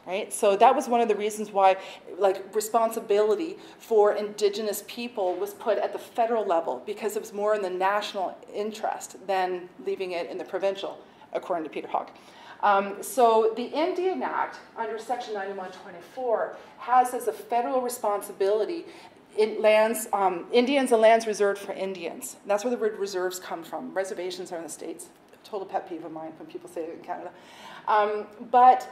right so that was one of the reasons why like responsibility for indigenous people was put at the federal level because it was more in the national interest than leaving it in the provincial according to peter hogg um, so the indian act under section 9124 has as a federal responsibility in lands, um, Indians and lands reserved for Indians. That's where the word reserves come from. Reservations are in the States. Total pet peeve of mine when people say it in Canada. Um, but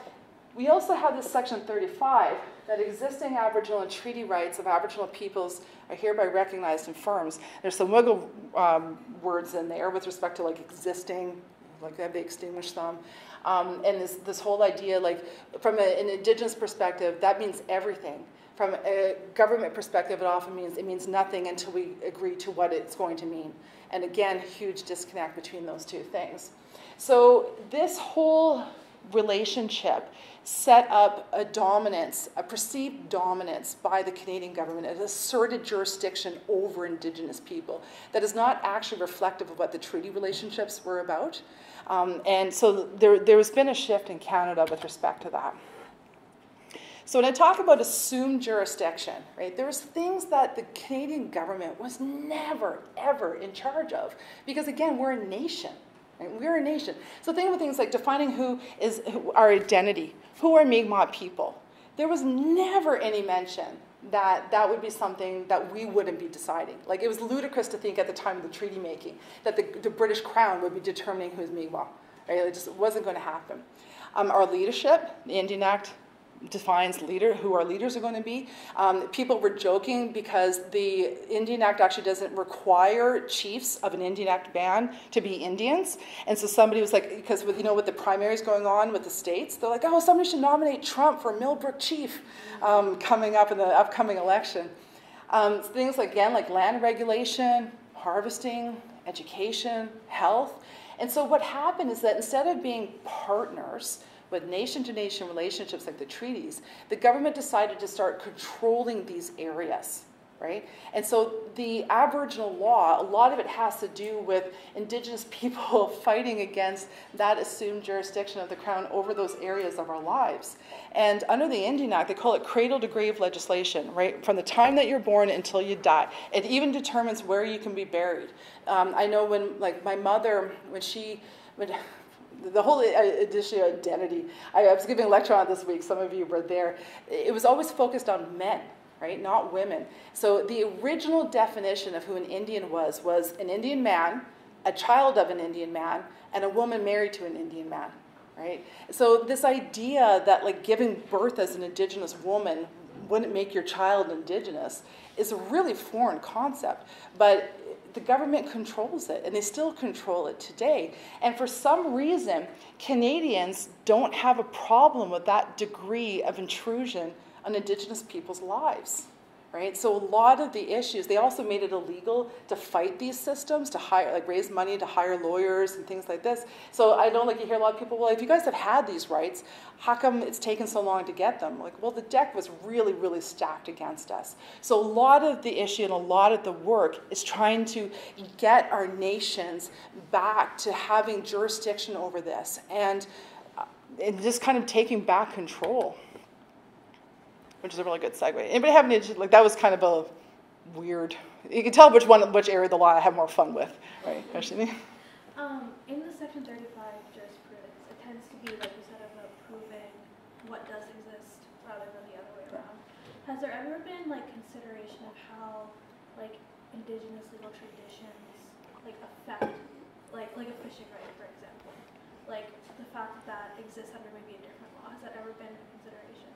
we also have this section 35 that existing Aboriginal and treaty rights of Aboriginal peoples are hereby recognized in firms. There's some wiggle um, words in there with respect to like existing, like have they extinguished them? Um, and this, this whole idea, like from a, an indigenous perspective, that means everything. From a government perspective, it often means it means nothing until we agree to what it's going to mean. And again, huge disconnect between those two things. So this whole relationship set up a dominance, a perceived dominance by the Canadian government, an asserted jurisdiction over Indigenous people that is not actually reflective of what the treaty relationships were about. Um, and so there, there's been a shift in Canada with respect to that. So when I talk about assumed jurisdiction, right, there's things that the Canadian government was never, ever in charge of. Because again, we're a nation. Right? We're a nation. So think of things like defining who is who, our identity. Who are Mi'kmaq people? There was never any mention that that would be something that we wouldn't be deciding. Like it was ludicrous to think at the time of the treaty making that the, the British Crown would be determining who's Mi'kmaq. Right? It just wasn't going to happen. Um, our leadership, the Indian Act defines leader, who our leaders are going to be. Um, people were joking because the Indian Act actually doesn't require chiefs of an Indian Act band to be Indians. And so somebody was like, because with, you know, with the primaries going on with the states, they're like, oh, somebody should nominate Trump for Millbrook chief um, coming up in the upcoming election. Um, things like, again, like land regulation, harvesting, education, health. And so what happened is that instead of being partners, with nation to nation relationships like the treaties, the government decided to start controlling these areas. right? And so the Aboriginal law, a lot of it has to do with Indigenous <laughs> people fighting against that assumed jurisdiction of the Crown over those areas of our lives. And under the Indian Act, they call it cradle to grave legislation, right? From the time that you're born until you die. It even determines where you can be buried. Um, I know when, like, my mother, when she, when, the whole edition identity. I, I was giving a lecture on this week. Some of you were there. It was always focused on men, right? Not women. So the original definition of who an Indian was was an Indian man, a child of an Indian man, and a woman married to an Indian man, right? So this idea that like giving birth as an indigenous woman wouldn't make your child indigenous is a really foreign concept. But the government controls it, and they still control it today. And for some reason, Canadians don't have a problem with that degree of intrusion on Indigenous people's lives right? So a lot of the issues, they also made it illegal to fight these systems, to hire, like raise money to hire lawyers and things like this. So I know like you hear a lot of people, well, if you guys have had these rights, how come it's taken so long to get them? Like, well, the deck was really, really stacked against us. So a lot of the issue and a lot of the work is trying to get our nations back to having jurisdiction over this and, uh, and just kind of taking back control which is a really good segue. Anybody have any, like, that was kind of a weird, you can tell which one, which area of the law I have more fun with, right? Actually. <laughs> Um, in the Section 35 jurisprudence, it tends to be, like you said, about proving what does exist rather than the other way around. Has there ever been, like, consideration of how, like, indigenous legal traditions, like, affect, like, like a fishing right, for example? Like, the fact that that exists under maybe a different law, has that ever been a consideration?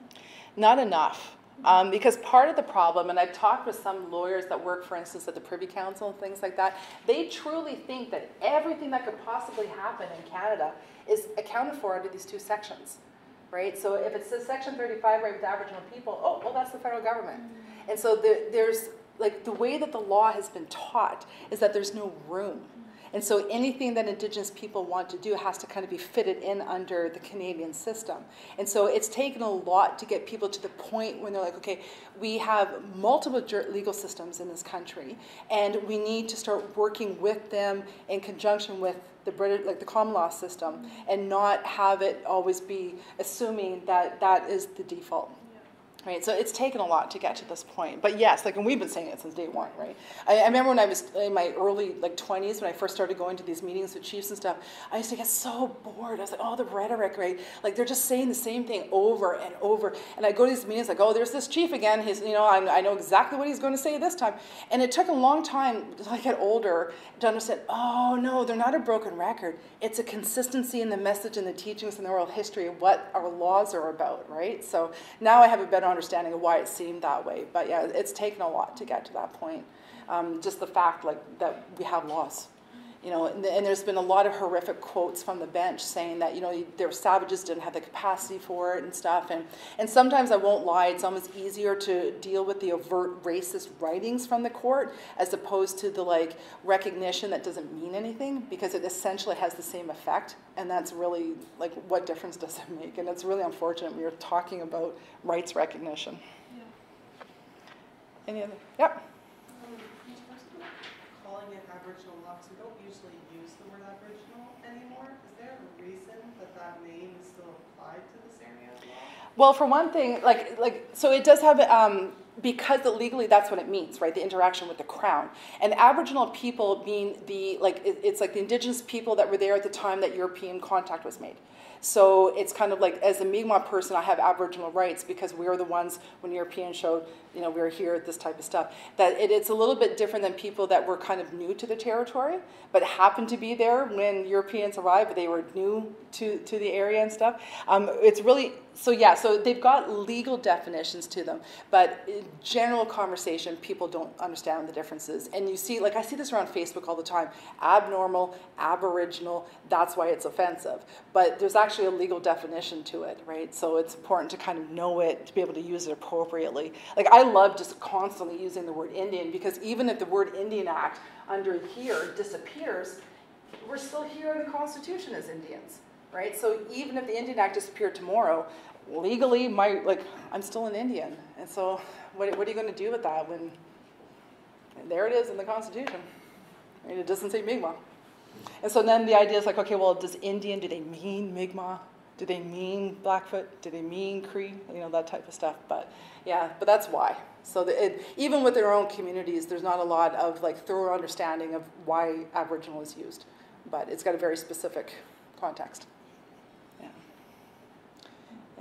Not enough. Um, because part of the problem, and I've talked with some lawyers that work, for instance, at the Privy Council and things like that, they truly think that everything that could possibly happen in Canada is accounted for under these two sections, right? So if it's says Section 35 right with Aboriginal people, oh, well, that's the federal government. And so the, there's, like, the way that the law has been taught is that there's no room and so anything that Indigenous people want to do has to kind of be fitted in under the Canadian system. And so it's taken a lot to get people to the point when they're like, okay, we have multiple legal systems in this country, and we need to start working with them in conjunction with the British, like the common law system, and not have it always be assuming that that is the default. Right, so it's taken a lot to get to this point, but yes, like, and we've been saying it since day one, right? I, I, remember when I was in my early like 20s, when I first started going to these meetings with chiefs and stuff, I used to get so bored. I was like, oh, the rhetoric, right? Like they're just saying the same thing over and over, and I go to these meetings like, oh, there's this chief again. He's, you know, I, I know exactly what he's going to say this time, and it took a long time as I get older to understand. Oh no, they're not a broken record. It's a consistency in the message and the teachings and the oral history of what our laws are about, right? So now I have a better understanding of why it seemed that way. But yeah, it's taken a lot to get to that point. Um, just the fact like that we have laws you know, and, and, there's been a lot of horrific quotes from the bench saying that, you know, their savages didn't have the capacity for it and stuff. And, and sometimes I won't lie, it's almost easier to deal with the overt racist writings from the court as opposed to the like recognition that doesn't mean anything because it essentially has the same effect. And that's really like, what difference does it make? And it's really unfortunate when you're talking about rights recognition. Yeah. Any other? Yep. Well, for one thing, like, like so it does have, um, because legally that's what it means, right? The interaction with the crown. And Aboriginal people being the, like, it, it's like the indigenous people that were there at the time that European contact was made. So it's kind of like, as a Mi'kmaq person, I have Aboriginal rights because we are the ones, when Europeans showed, you know, we were here, this type of stuff. That it, it's a little bit different than people that were kind of new to the territory, but happened to be there when Europeans arrived, but they were new to, to the area and stuff. Um, it's really, so yeah, so they've got legal definitions to them, but in general conversation, people don't understand the differences. And you see, like I see this around Facebook all the time, abnormal, aboriginal, that's why it's offensive. But there's actually a legal definition to it, right? So it's important to kind of know it, to be able to use it appropriately. Like I love just constantly using the word Indian because even if the word Indian Act under here disappears, we're still here in the Constitution as Indians, right? So even if the Indian Act disappeared tomorrow, legally, my like I'm still an Indian, and so what, what are you going to do with that when there it is in the Constitution. And it doesn't say Mi'kmaq. And so then the idea is like, okay, well, does Indian, do they mean Mi'kmaq? Do they mean Blackfoot? Do they mean Cree? You know, that type of stuff. But yeah, but that's why. So it, even with their own communities, there's not a lot of like thorough understanding of why Aboriginal is used. But it's got a very specific context.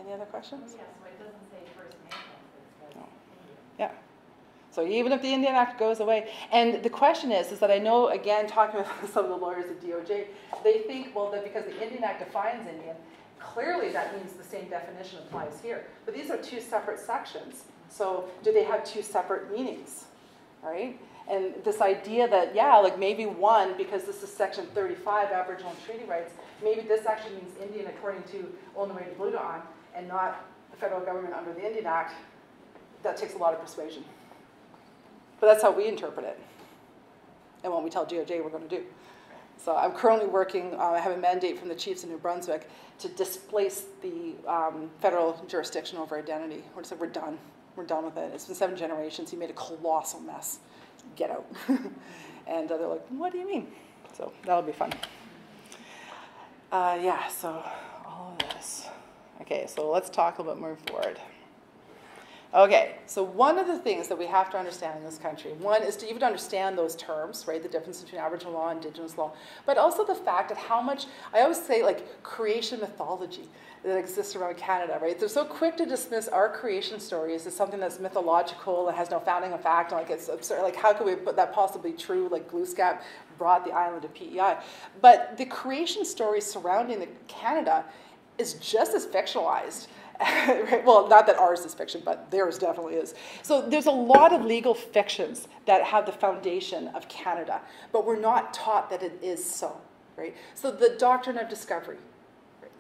Any other questions? Yeah, so it doesn't say First No. Yeah. So even if the Indian Act goes away, and the question is, is that I know again talking with <laughs> some of the lawyers at DOJ, they think well that because the Indian Act defines Indian, clearly that means the same definition applies here. But these are two separate sections. So do they have two separate meanings, right? And this idea that yeah, like maybe one because this is Section 35 Aboriginal Treaty Rights, maybe this actually means Indian according to Onaway Bludaan and not the federal government under the Indian Act. That takes a lot of persuasion. But that's how we interpret it and what we tell DOJ we're going to do. So I'm currently working, uh, I have a mandate from the chiefs in New Brunswick to displace the um, federal jurisdiction over identity. We're just like, we're done. We're done with it. It's been seven generations. You made a colossal mess. Get out. <laughs> and uh, they're like, what do you mean? So that'll be fun. Uh, yeah, so all of this. Okay, so let's talk a little bit more forward. Okay, so one of the things that we have to understand in this country, one is to even understand those terms, right? The difference between Aboriginal law and Indigenous law, but also the fact of how much, I always say like creation mythology that exists around Canada, right? They're so quick to dismiss our creation stories as something that's mythological and has no founding of fact, and like it's absurd. Like how could we put that possibly true? Like Glooskap brought the island of PEI, but the creation story surrounding the Canada is just as fictionalized <laughs> right? Well, not that ours is fiction, but theirs definitely is. So there's a lot of legal fictions that have the foundation of Canada, but we're not taught that it is so, right? So the doctrine of discovery,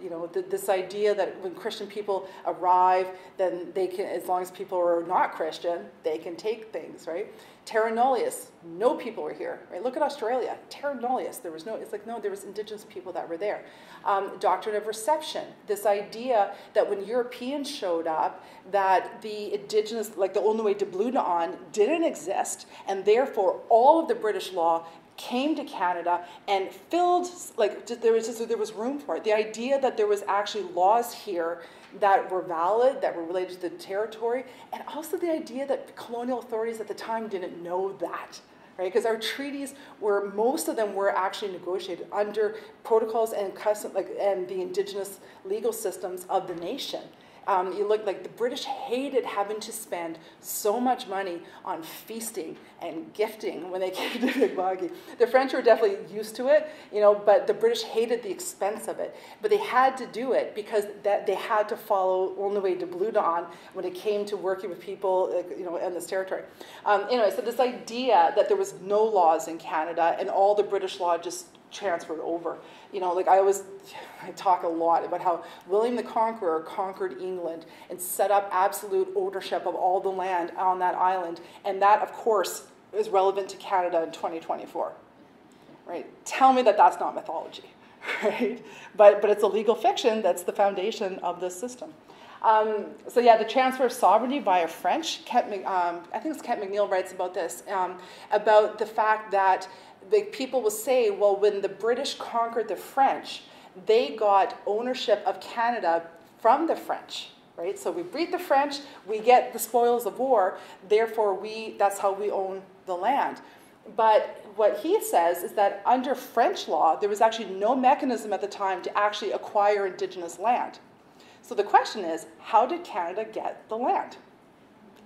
you know, the, this idea that when Christian people arrive, then they can, as long as people are not Christian, they can take things, right? Terra nullius, no people were here, right? Look at Australia, terra nullius, there was no, it's like, no, there was indigenous people that were there. Um, doctrine of reception, this idea that when Europeans showed up, that the indigenous, like the only way to Blunaan didn't exist, and therefore all of the British law came to Canada and filled like there was just, there was room for it. The idea that there was actually laws here that were valid, that were related to the territory, and also the idea that colonial authorities at the time didn't know that. Right, because our treaties were most of them were actually negotiated under protocols and custom, like and the indigenous legal systems of the nation. Um, you look like the British hated having to spend so much money on feasting and gifting when they <laughs> came to Mi'kma'ki. The French were definitely used to it, you know, but the British hated the expense of it. But they had to do it because that they had to follow only way to Blunaan when it came to working with people, you know, in this territory. Um, anyway, so this idea that there was no laws in Canada and all the British law just transferred over. You know, like I always I talk a lot about how William the Conqueror conquered England and set up absolute ownership of all the land on that island. And that, of course, is relevant to Canada in 2024. Right? Tell me that that's not mythology. <laughs> Right? But, but it's a legal fiction that's the foundation of this system. Um, so yeah, the transfer of sovereignty via French. Kent, um, I think it's Kent McNeil writes about this, um, about the fact that the people will say, well, when the British conquered the French, they got ownership of Canada from the French, right? So we beat the French, we get the spoils of war, therefore we, that's how we own the land. But what he says is that under French law, there was actually no mechanism at the time to actually acquire indigenous land. So the question is, how did Canada get the land?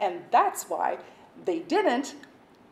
And that's why they didn't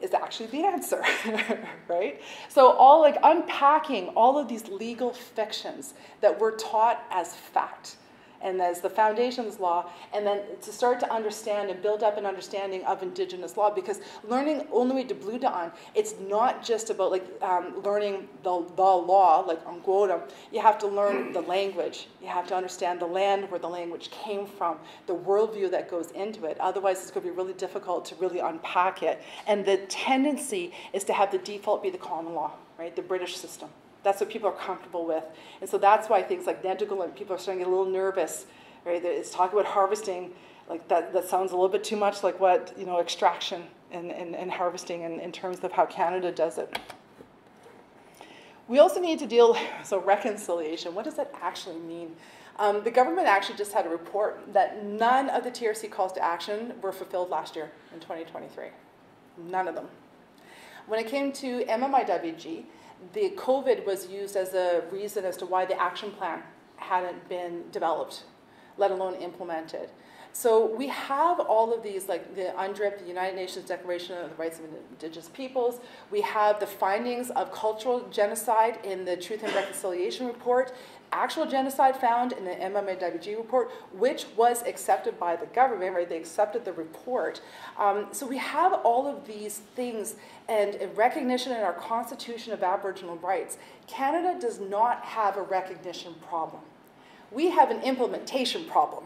is actually the answer, <laughs> right? So all like unpacking all of these legal fictions that we're taught as fact and as the foundations law, and then to start to understand and build up an understanding of indigenous law. Because learning Onui de Bludaan, it's not just about like um, learning the, the law, like Angola. You have to learn the language. You have to understand the land where the language came from, the worldview that goes into it. Otherwise, it's going to be really difficult to really unpack it. And the tendency is to have the default be the common law, right? The British system. That's what people are comfortable with. And so that's why things like Netukulimk, people are starting to get a little nervous, right? It's talking about harvesting, like that, that sounds a little bit too much like what, you know, extraction and, and, and harvesting in, in terms of how Canada does it. We also need to deal, <laughs> so reconciliation, what does that actually mean? Um, the government actually just had a report that none of the TRC calls to action were fulfilled last year in 2023. None of them. When it came to MMIWG, the COVID was used as a reason as to why the action plan hadn't been developed, let alone implemented. So we have all of these, like the UNDRIP, the United Nations Declaration of the Rights of Indigenous Peoples. We have the findings of cultural genocide in the Truth and Reconciliation Report, actual genocide found in the MMIWG report, which was accepted by the government, right? They accepted the report. Um, so we have all of these things and a recognition in our Constitution of Aboriginal rights. Canada does not have a recognition problem. We have an implementation problem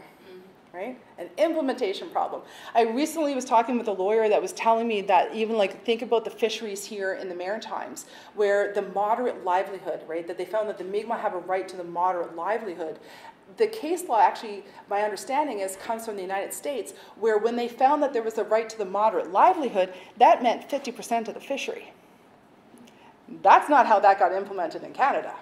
right? An implementation problem. I recently was talking with a lawyer that was telling me that even like think about the fisheries here in the Maritimes, where the moderate livelihood, right? That they found that the Mi'kmaq have a right to the moderate livelihood. The case law actually, my understanding is, comes from the United States, where when they found that there was a right to the moderate livelihood, that meant 50% of the fishery. That's not how that got implemented in Canada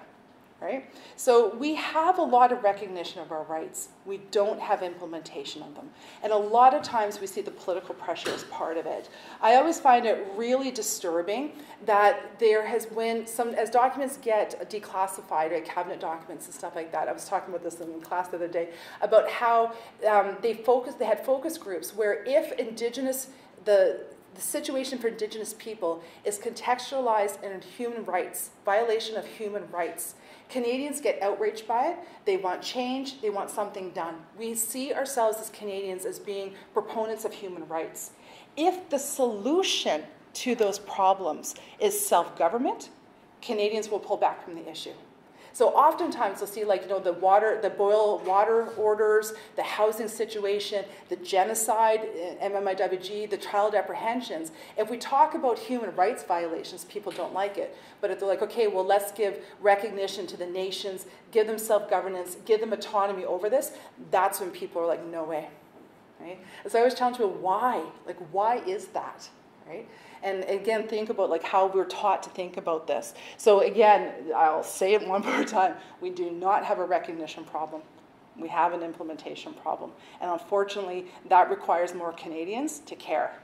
right? So we have a lot of recognition of our rights. We don't have implementation of them. And a lot of times we see the political pressure as part of it. I always find it really disturbing that there has been some, as documents get declassified, right, cabinet documents and stuff like that. I was talking about this in class the other day about how um, they focus, they had focus groups where if indigenous, the, the situation for indigenous people is contextualized in human rights, violation of human rights, Canadians get outraged by it. They want change. They want something done. We see ourselves as Canadians as being proponents of human rights. If the solution to those problems is self government, Canadians will pull back from the issue. So oftentimes you'll see like, you know, the water, the boil water orders, the housing situation, the genocide, uh, MMIWG, the child apprehensions. If we talk about human rights violations, people don't like it. But if they're like, okay, well, let's give recognition to the nations, give them self-governance, give them autonomy over this, that's when people are like, no way. Right? so I always challenge people, why? Like, why is that? Right? And again think about like how we're taught to think about this. So again i'll say it <laughs> one more time. We do not have a recognition problem. We have an implementation problem. And unfortunately that requires more canadians to care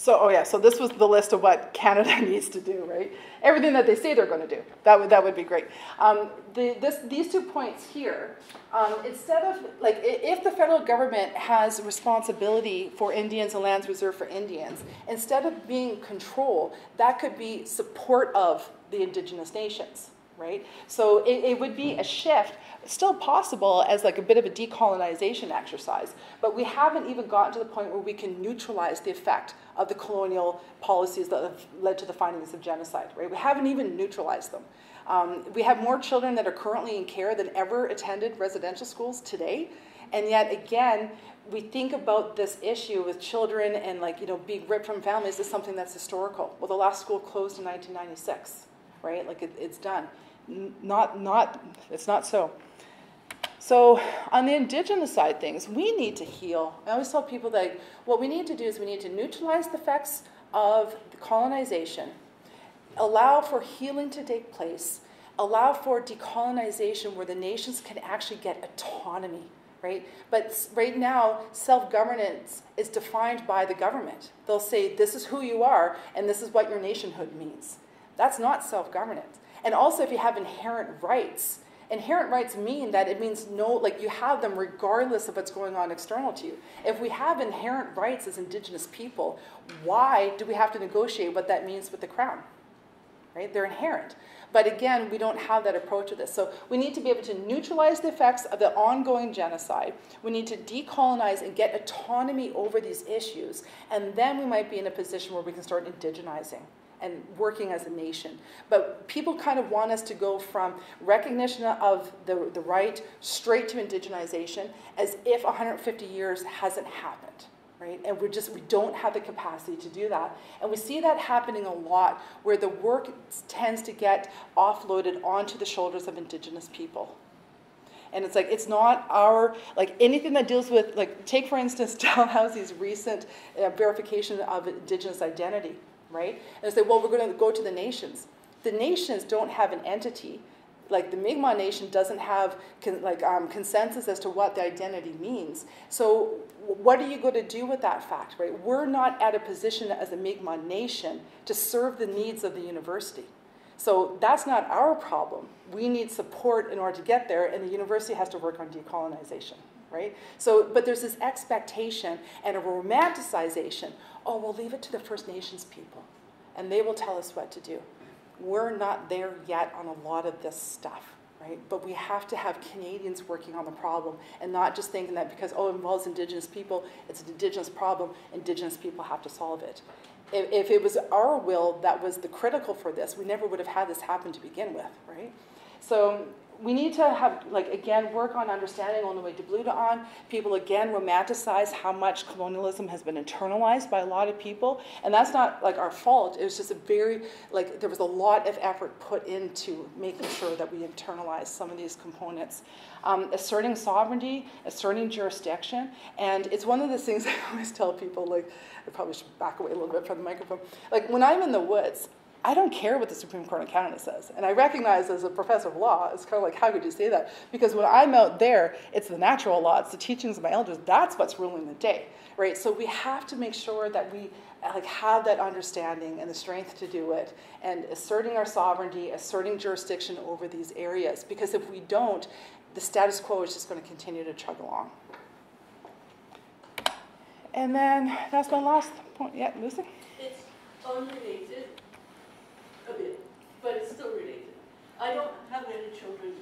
So, oh yeah, so this was the list of what Canada <laughs> needs to do, right? Everything that they say they're going to do. That would, that would be great. Um, the, this, these two points here, um, instead of, like, if the federal government has responsibility for Indians and lands reserved for Indians, instead of being control, that could be support of the indigenous nations, right? So it, it would be a shift still possible as like a bit of a decolonization exercise, but we haven't even gotten to the point where we can neutralize the effect of the colonial policies that have led to the findings of genocide, right? We haven't even neutralized them. Um, we have more children that are currently in care than ever attended residential schools today, and yet again, we think about this issue with children and like you know being ripped from families as something that's historical. Well, the last school closed in 1996, right? Like it, it's done. Not not it's not so. So on the indigenous side things, we need to heal. I always tell people that what we need to do is we need to neutralize the effects of the colonization, allow for healing to take place, allow for decolonization where the nations can actually get autonomy, right? But right now, self-governance is defined by the government. They'll say, this is who you are, and this is what your nationhood means. That's not self-governance. And also, if you have inherent rights, Inherent rights mean that it means no, like you have them regardless of what's going on external to you. If we have inherent rights as Indigenous people, why do we have to negotiate what that means with the Crown? Right? They're inherent. But again, we don't have that approach to this. So we need to be able to neutralize the effects of the ongoing genocide. We need to decolonize and get autonomy over these issues. And then we might be in a position where we can start indigenizing and working as a nation. But people kind of want us to go from recognition of the, the right straight to indigenization as if 150 years hasn't happened. Right? And we just we don't have the capacity to do that. And we see that happening a lot where the work tends to get offloaded onto the shoulders of indigenous people. And it's like, it's not our, like anything that deals with, like, take for instance <laughs> Dalhousie's recent uh, verification of Indigenous identity, right? And say, well, we're going to go to the nations. The nations don't have an entity. Like the Mi'kmaq Nation doesn't have con- like um, consensus as to what the identity means. So, what are you going to do with that fact, right? We're not at a position as a Mi'kmaq Nation to serve the needs of the university. So that's not our problem. We need support in order to get there, and the university has to work on decolonization, right? So, but there's this expectation and a romanticization. Oh, we'll leave it to the First Nations people, and they will tell us what to do. We're not there yet on a lot of this stuff, right? But we have to have Canadians working on the problem and not just thinking that because, oh, it involves Indigenous people, it's an Indigenous problem, Indigenous people have to solve it if, if it was our will that was the critical for this, we never would have had this happen to begin with, right? So we need to have, like, again, work on understanding on the way to Bluda People, again, romanticize how much colonialism has been internalized by a lot of people. And that's not, like, our fault. It was just a very, like, there was a lot of effort put into making sure that we internalize some of these components. Um, asserting sovereignty, asserting jurisdiction. And it's one of the things <laughs> I always tell people, like, I probably should back away a little bit from the microphone. Like, when I'm in the woods, I don't care what the Supreme Court of Canada says. And I recognize as a professor of law, it's kind of like, how could you say that? Because when I'm out there, it's the natural law, it's the teachings of my elders, that's what's ruling the day, right? So we have to make sure that we like have that understanding and the strength to do it and asserting our sovereignty, asserting jurisdiction over these areas. Because if we don't, the status quo is just going to continue to chug along. And then that's my last point. Yeah, Lucy? It's unrelated, a bit, but it's still related. I don't have any children,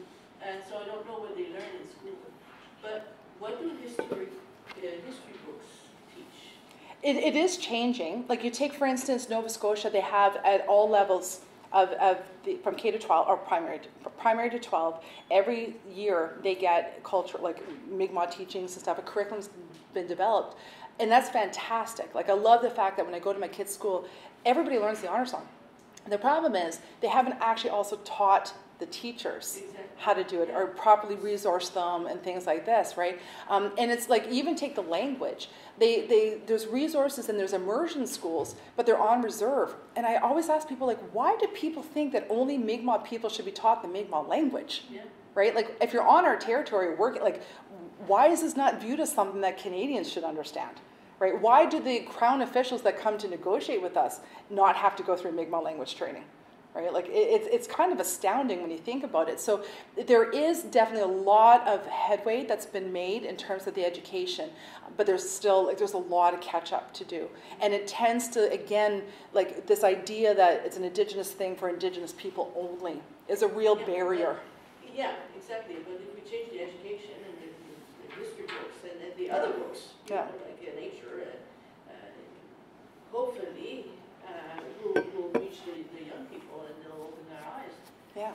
and so I don't know what they learn in school. But what do history, uh, history books teach? It, it is changing. Like you take, for instance, Nova Scotia, they have at all levels of, of the, from K to 12, or primary primary to 12, every year they get culture, like Mi'kmaq teachings and stuff, a curriculum's been developed. And that's fantastic. Like I love the fact that when I go to my kids' school, everybody learns the honor song. The problem is they haven't actually also taught the teachers how to do it or properly resource them and things like this, right? Um, and it's like even take the language. They, they, there's resources and there's immersion schools, but they're on reserve. And I always ask people like, why do people think that only Mi'kmaq people should be taught the Mi'kmaq language? Yeah. Right? Like if you're on our territory working, like why is this not viewed as something that Canadians should understand? Right? Why do the crown officials that come to negotiate with us not have to go through Mi'kmaq language training? Right? Like it, it's, it's kind of astounding when you think about it. So there is definitely a lot of headway that's been made in terms of the education, but there's still like there's a lot of catch up to do, and it tends to again like this idea that it's an indigenous thing for indigenous people only is a real Yeah, barrier. but- Yeah, exactly, but if we change the education and the, the history books and the other books, Yeah. know, like uh, nature, uh, uh, hopefully, uh, we'll, we'll reach the, the young people and they'll open their eyes. Yeah. Uh,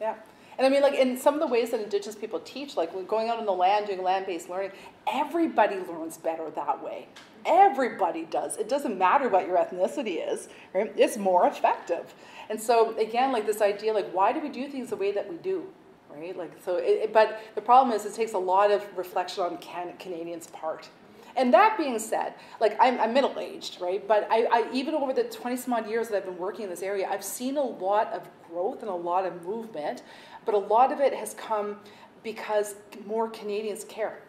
Yeah. And I mean, like, in some of the ways that Indigenous people teach, like going out on the land, doing land based learning, everybody learns better that way. Everybody does. It doesn't matter what your ethnicity is, right? It's more effective. And so, again, like this idea, like, why do we do things the way that we do? Right? Like, so, it- but the problem is, it takes a lot of reflection on can, Canadians' part. And that being said, like I'm, I'm middle aged, right? But I, I even over the 20 some odd years that I've been working in this area, I've seen a lot of growth and a lot of movement, but a lot of it has come because more Canadians care.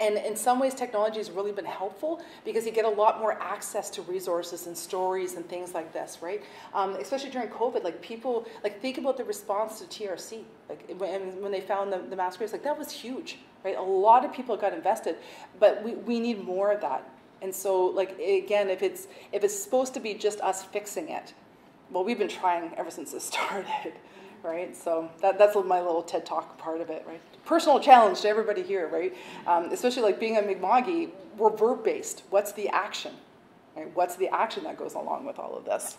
And in some ways, technology has really been helpful because you get a lot more access to resources and stories and things like this, right? Um, especially during COVID, like people, like think about the response to TRC, like when, when they found the, the mass graves, like that was huge, right? A lot of people got invested, but we, we need more of that. And so, like again, if it's if it's supposed to be just us fixing it, well, we've been trying ever since it <laughs> started, right? So that, that's my little TED Talk part of it, right? Personal challenge to everybody here, right? Um, especially like being a Mi'kmaqi, we're verb based. What's the action? Right? What's the action that goes along with all of this?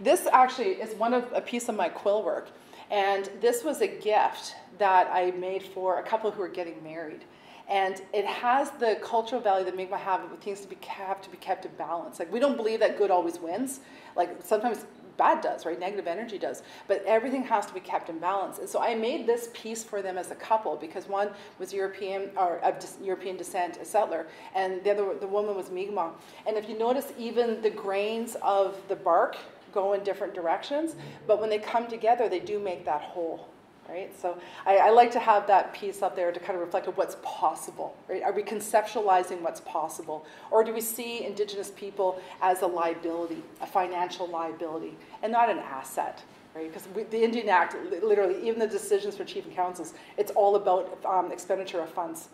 This actually is one of a piece of my quill work, and this was a gift that I made for a couple who were getting married. And it has the cultural value that Mi'kmaq have with things to be have to be kept in balance. Like we don't believe that good always wins. Like sometimes bad does, right? Negative energy does. But everything has to be kept in balance. And so I made this piece for them as a couple because one was European or of European descent, a settler, and the other the woman was Mi'kmaq. And if you notice, even the grains of the bark go in different directions, but when they come together, they do make that whole right? So I, I, like to have that piece up there to kind of reflect on what's possible, right? Are we conceptualizing what's possible? Or do we see Indigenous people as a liability, a financial liability, and not an asset, right? Because the Indian Act, literally, even the decisions for chief and councils, it's all about um, expenditure of funds.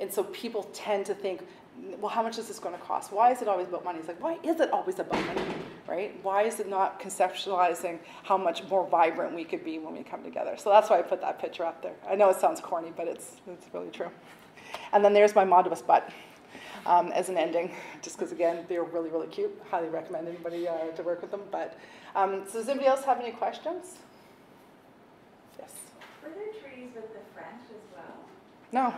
And so people tend to think well, how much is this going to cost? Why is it always about money? It's like, why is it always about money, right? Why is it not conceptualizing how much more vibrant we could be when we come together? So that's why I put that picture up there. I know it sounds corny, but it's, it's really true. And then there's my Modibus butt um, as an ending, just because, again, they're really, really cute. Highly recommend anybody uh, to work with them. But um, so does anybody else have any questions? Yes. Were there trees with the French as well? No.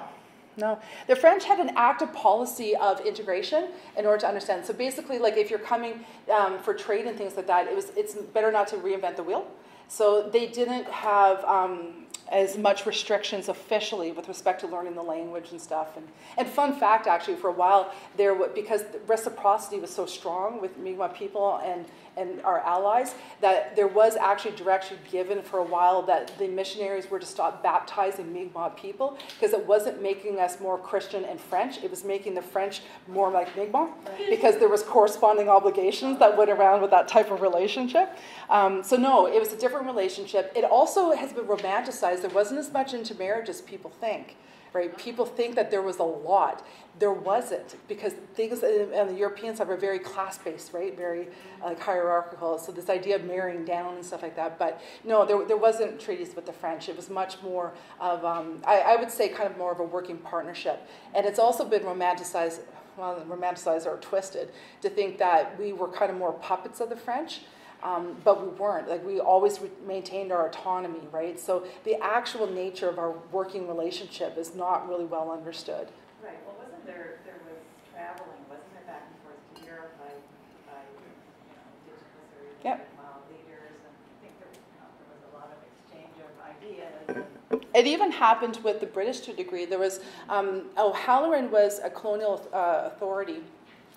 No, the French had an active policy of integration in order to understand. So basically, like if you're coming um, for trade and things like that, it was it's better not to reinvent the wheel. So they didn't have um, as much restrictions officially with respect to learning the language and stuff. And, and fun fact, actually, for a while there, because reciprocity was so strong with Mi'kmaq people and and our allies, that there was actually direction given for a while that the missionaries were to stop baptizing Mi'kmaq people because it wasn't making us more Christian and French. It was making the French more like Mi'kmaq because there was corresponding obligations that went around with that type of relationship. Um, so no, it was a different relationship. It also has been romanticized. There wasn't as much intermarriage as people think right? People think that there was a lot. There wasn't because things and the Europeans have a very class-based, right? Very like hierarchical. So this idea of marrying down and stuff like that. But no, there, there wasn't treaties with the French. It was much more of, um, I, I would say, kind of more of a working partnership. And it's also been romanticized well, romanticized or twisted to think that we were kind of more puppets of the French um, but we weren't. Like we always maintained our autonomy, right? So the actual nature of our working relationship is not really well understood. Right. Well, wasn't there there was traveling, wasn't there back and forth to Europe by by you know indigenous or yep. leaders, and I think there, you know, there was a lot of exchange of ideas. It even happened with the British to a degree. There was um, O'Halloran was a colonial uh, authority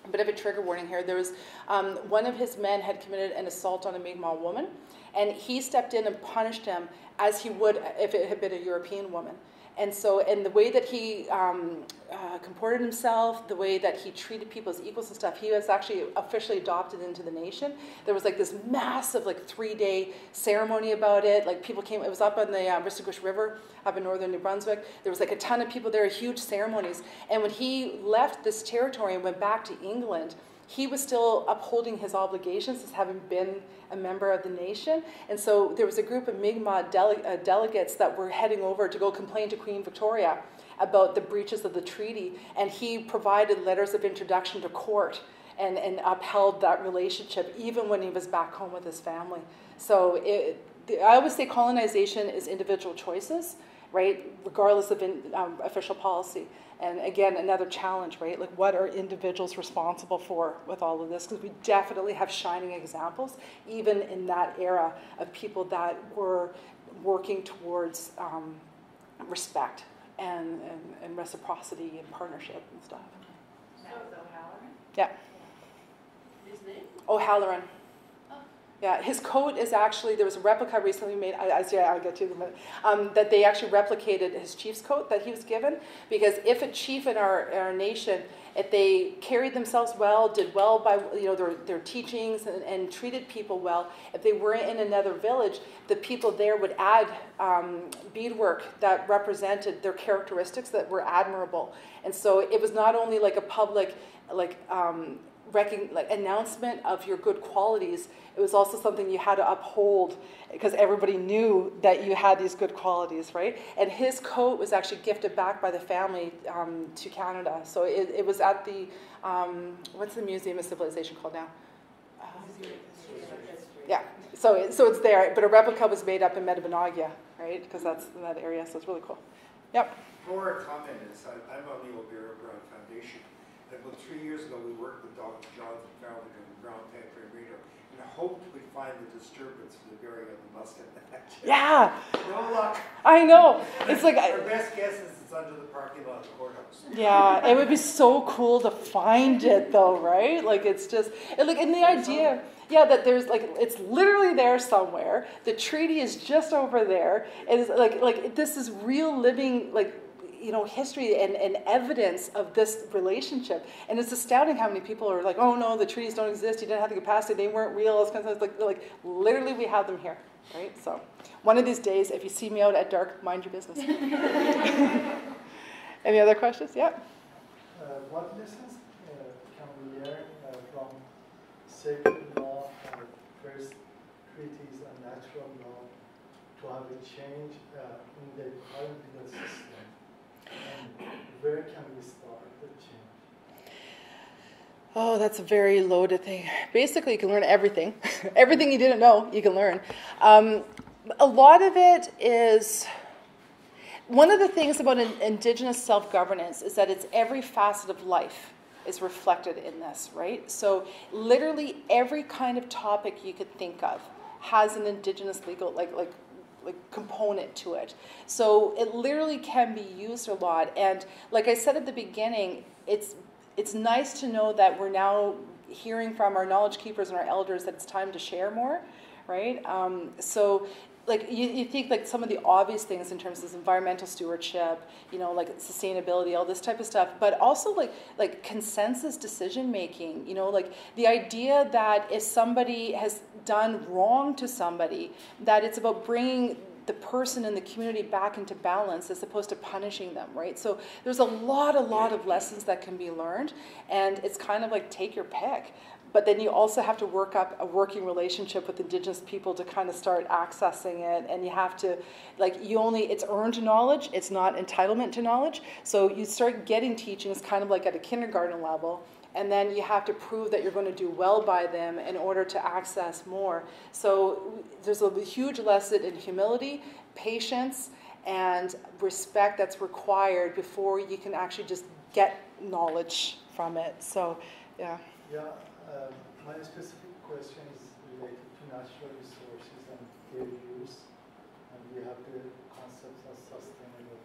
a bit of a trigger warning here. There was um, one of his men had committed an assault on a Mi'kmaq woman, and he stepped in and punished him as he would if it had been a European woman. And so, and the way that he um, uh, comported himself, the way that he treated people as equals and stuff, he was actually officially adopted into the nation. There was like this massive, like three day ceremony about it. Like people came, it was up on the uh, River, up in northern New Brunswick. There was like a ton of people there, huge ceremonies. And when he left this territory and went back to England, he was still upholding his obligations as having been a member of the nation. And so there was a group of Mi'kmaq dele- uh, delegates that were heading over to go complain to Queen Victoria about the breaches of the treaty. And he provided letters of introduction to court and, and upheld that relationship even when he was back home with his family. So it, I always say colonization is individual choices, right, regardless of in, um, official policy. And again, another challenge, right? Like, what are individuals responsible for with all of this? Because we definitely have shining examples, even in that era, of people that were working towards um, respect and, and, and, reciprocity and partnership and stuff. Was O'Halloran? Yeah. His name? O'Halloran. Yeah, his coat is actually, there was a replica recently made, I, I I'll get to it um, that they actually replicated his chief's coat that he was given. Because if a chief in our, our nation, if they carried themselves well, did well by you know their, their teachings and, and treated people well, if they were in another village, the people there would add um, beadwork that represented their characteristics that were admirable. And so it was not only like a public like um, like announcement of your good qualities, it was also something you had to uphold because everybody knew that you had these good qualities, right? And his coat was actually gifted back by the family um, to Canada. So it, it was at the, um, what's the Museum of Civilization called now? Uh, yeah, so, so it's there, but a replica was made up in Metepenagiag, right? Because that's in that area, so it's really cool. Yep. For a comment is, I- I'm on the Old Brown Foundation. About three years ago, we worked with Dr. Jonathan Farrell and Brown Panther and hoped we'd find the disturbance for the burying of the Action. <laughs> Yeah, No luck. I know. It's like, I- Our best guess is it's under the parking lot of the courthouse. <laughs> yeah, it would be so cool to find it though, right? Like it's just, and like, and the idea, yeah, that there's like, it's literally there somewhere. The treaty is just over there. It is like, like this is real living, like, you know, history and, and evidence of this relationship. And it's astounding how many people are like, oh no, the treaties don't exist. You didn't have the capacity. They weren't real. All this kind of stuff. Like, like literally, we have them here, right? So, one of these days, if you see me out at dark, mind your business. <laughs> Any other questions? Yeah. Uh, what lessons uh, can we learn uh, from sacred law and first treaties and natural law to have a change uh, in the current legal system? Where can we start the change? Oh, that's a very loaded thing. Basically, you can learn everything. <laughs> everything you didn't know, you can learn. Um, a lot of it is. One of the things about in- Indigenous self governance is that it's every facet of life is reflected in this, right? So, literally every kind of topic you could think of has an Indigenous legal, like, like, like component to it. So, it literally can be used a lot. And, like I said at the beginning, it's it's nice to know that we're now hearing from our knowledge keepers and our elders that it's time to share more, right? Um, so, like you, you think like some of the obvious things in terms of environmental stewardship, you know, like sustainability, all this type of stuff, but also like like consensus decision making. You know, like the idea that if somebody has done wrong to somebody, that it's about bringing the person and the community back into balance as opposed to punishing them, right? So there's a lot, a lot of lessons that can be learned, and it's kind of like take your pick. But then you also have to work up a working relationship with Indigenous people to kind of start accessing it, and you have to, like, you only, it's earned knowledge, it's not entitlement to knowledge. So you start getting teaching, it's kind of like at a kindergarten level and then you have to prove that you're going to do well by them in order to access more. So there's a huge lesson in humility, patience, and respect that's required before you can actually just get knowledge from it. So, yeah. Yeah, uh, my specific question is related to natural resources and their use. And we have the concepts of sustainable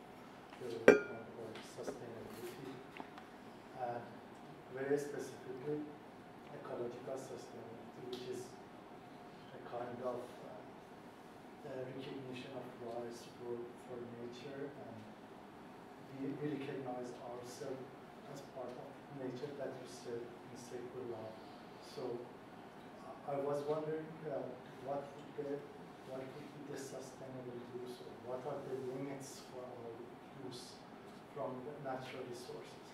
development or sustainability. And very specifically, ecological sustainability, which is a kind of uh, recognition of rights for, for nature and we, we recognize ourselves as part of nature that you said in sacred law. So I was wondering uh, what the what would be the sustainable use or what are the limits for our use from natural resources?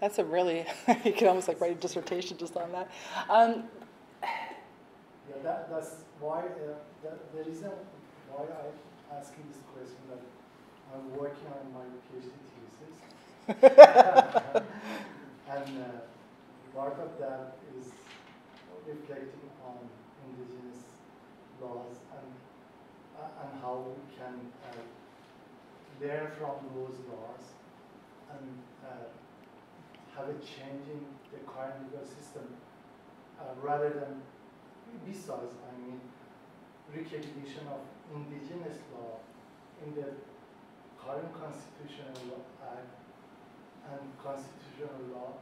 That's a really, <laughs> you can almost like write a dissertation just on that. Um, Yeah, that, that's why uh, the, the reason why I'm asking this question that I'm working on my PhD thesis. <laughs> <laughs> and uh, part of that is reflecting on indigenous laws and, uh, and how we can uh, learn from those laws and uh, have a change in the current legal system uh, rather than besides, I mean, recognition of indigenous law in the current constitutional act and constitutional law.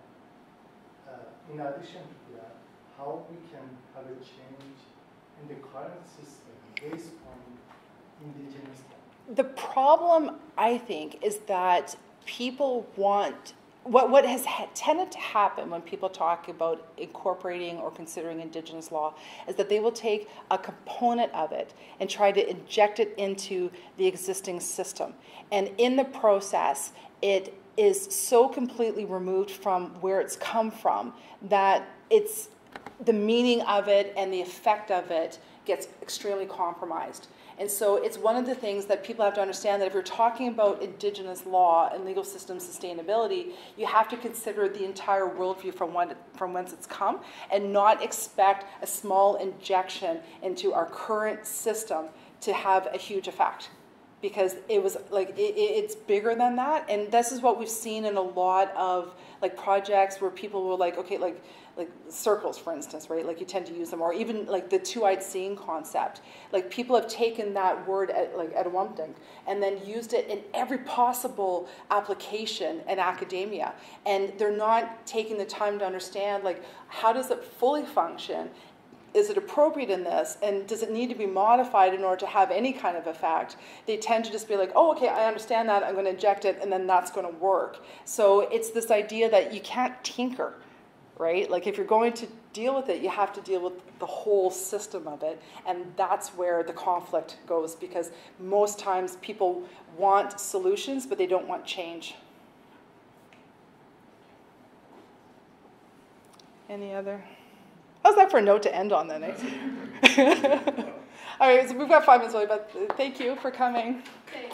Uh, in addition to that, how we can have a change in the current system based on indigenous law. the problem, I think, is that people want what, what has ha- tended to happen when people talk about incorporating or considering Indigenous law is that they will take a component of it and try to inject it into the existing system. And in the process, it is so completely removed from where it's come from that it's the meaning of it and the effect of it gets extremely compromised. And so it's one of the things that people have to understand that if you're talking about Indigenous law and legal system sustainability, you have to consider the entire worldview from, one, from whence it's come and not expect a small injection into our current system to have a huge effect. Because it was like it, it- it's bigger than that. And this is what we've seen in a lot of like projects where people were like okay like like circles for instance right? Like you tend to use them. Or even like the two-eyed seeing concept. Like people have taken that word at like at Etuaptmumk and then used it in every possible application in academia. And they're not taking the time to understand like how does it fully function is it appropriate in this and does it need to be modified in order to have any kind of effect? They tend to just be like oh okay i understand that i'm going to inject it and then that's going to work. So it's this idea that you can't tinker right? Like if you're going to deal with it you have to deal with the whole system of it and that's where the conflict goes because most times people want solutions but they don't want change. Any other How's that for a note to end on then? eh? <laughs> <laughs> All right, so we've got five minutes left, but thank you for coming. Okay,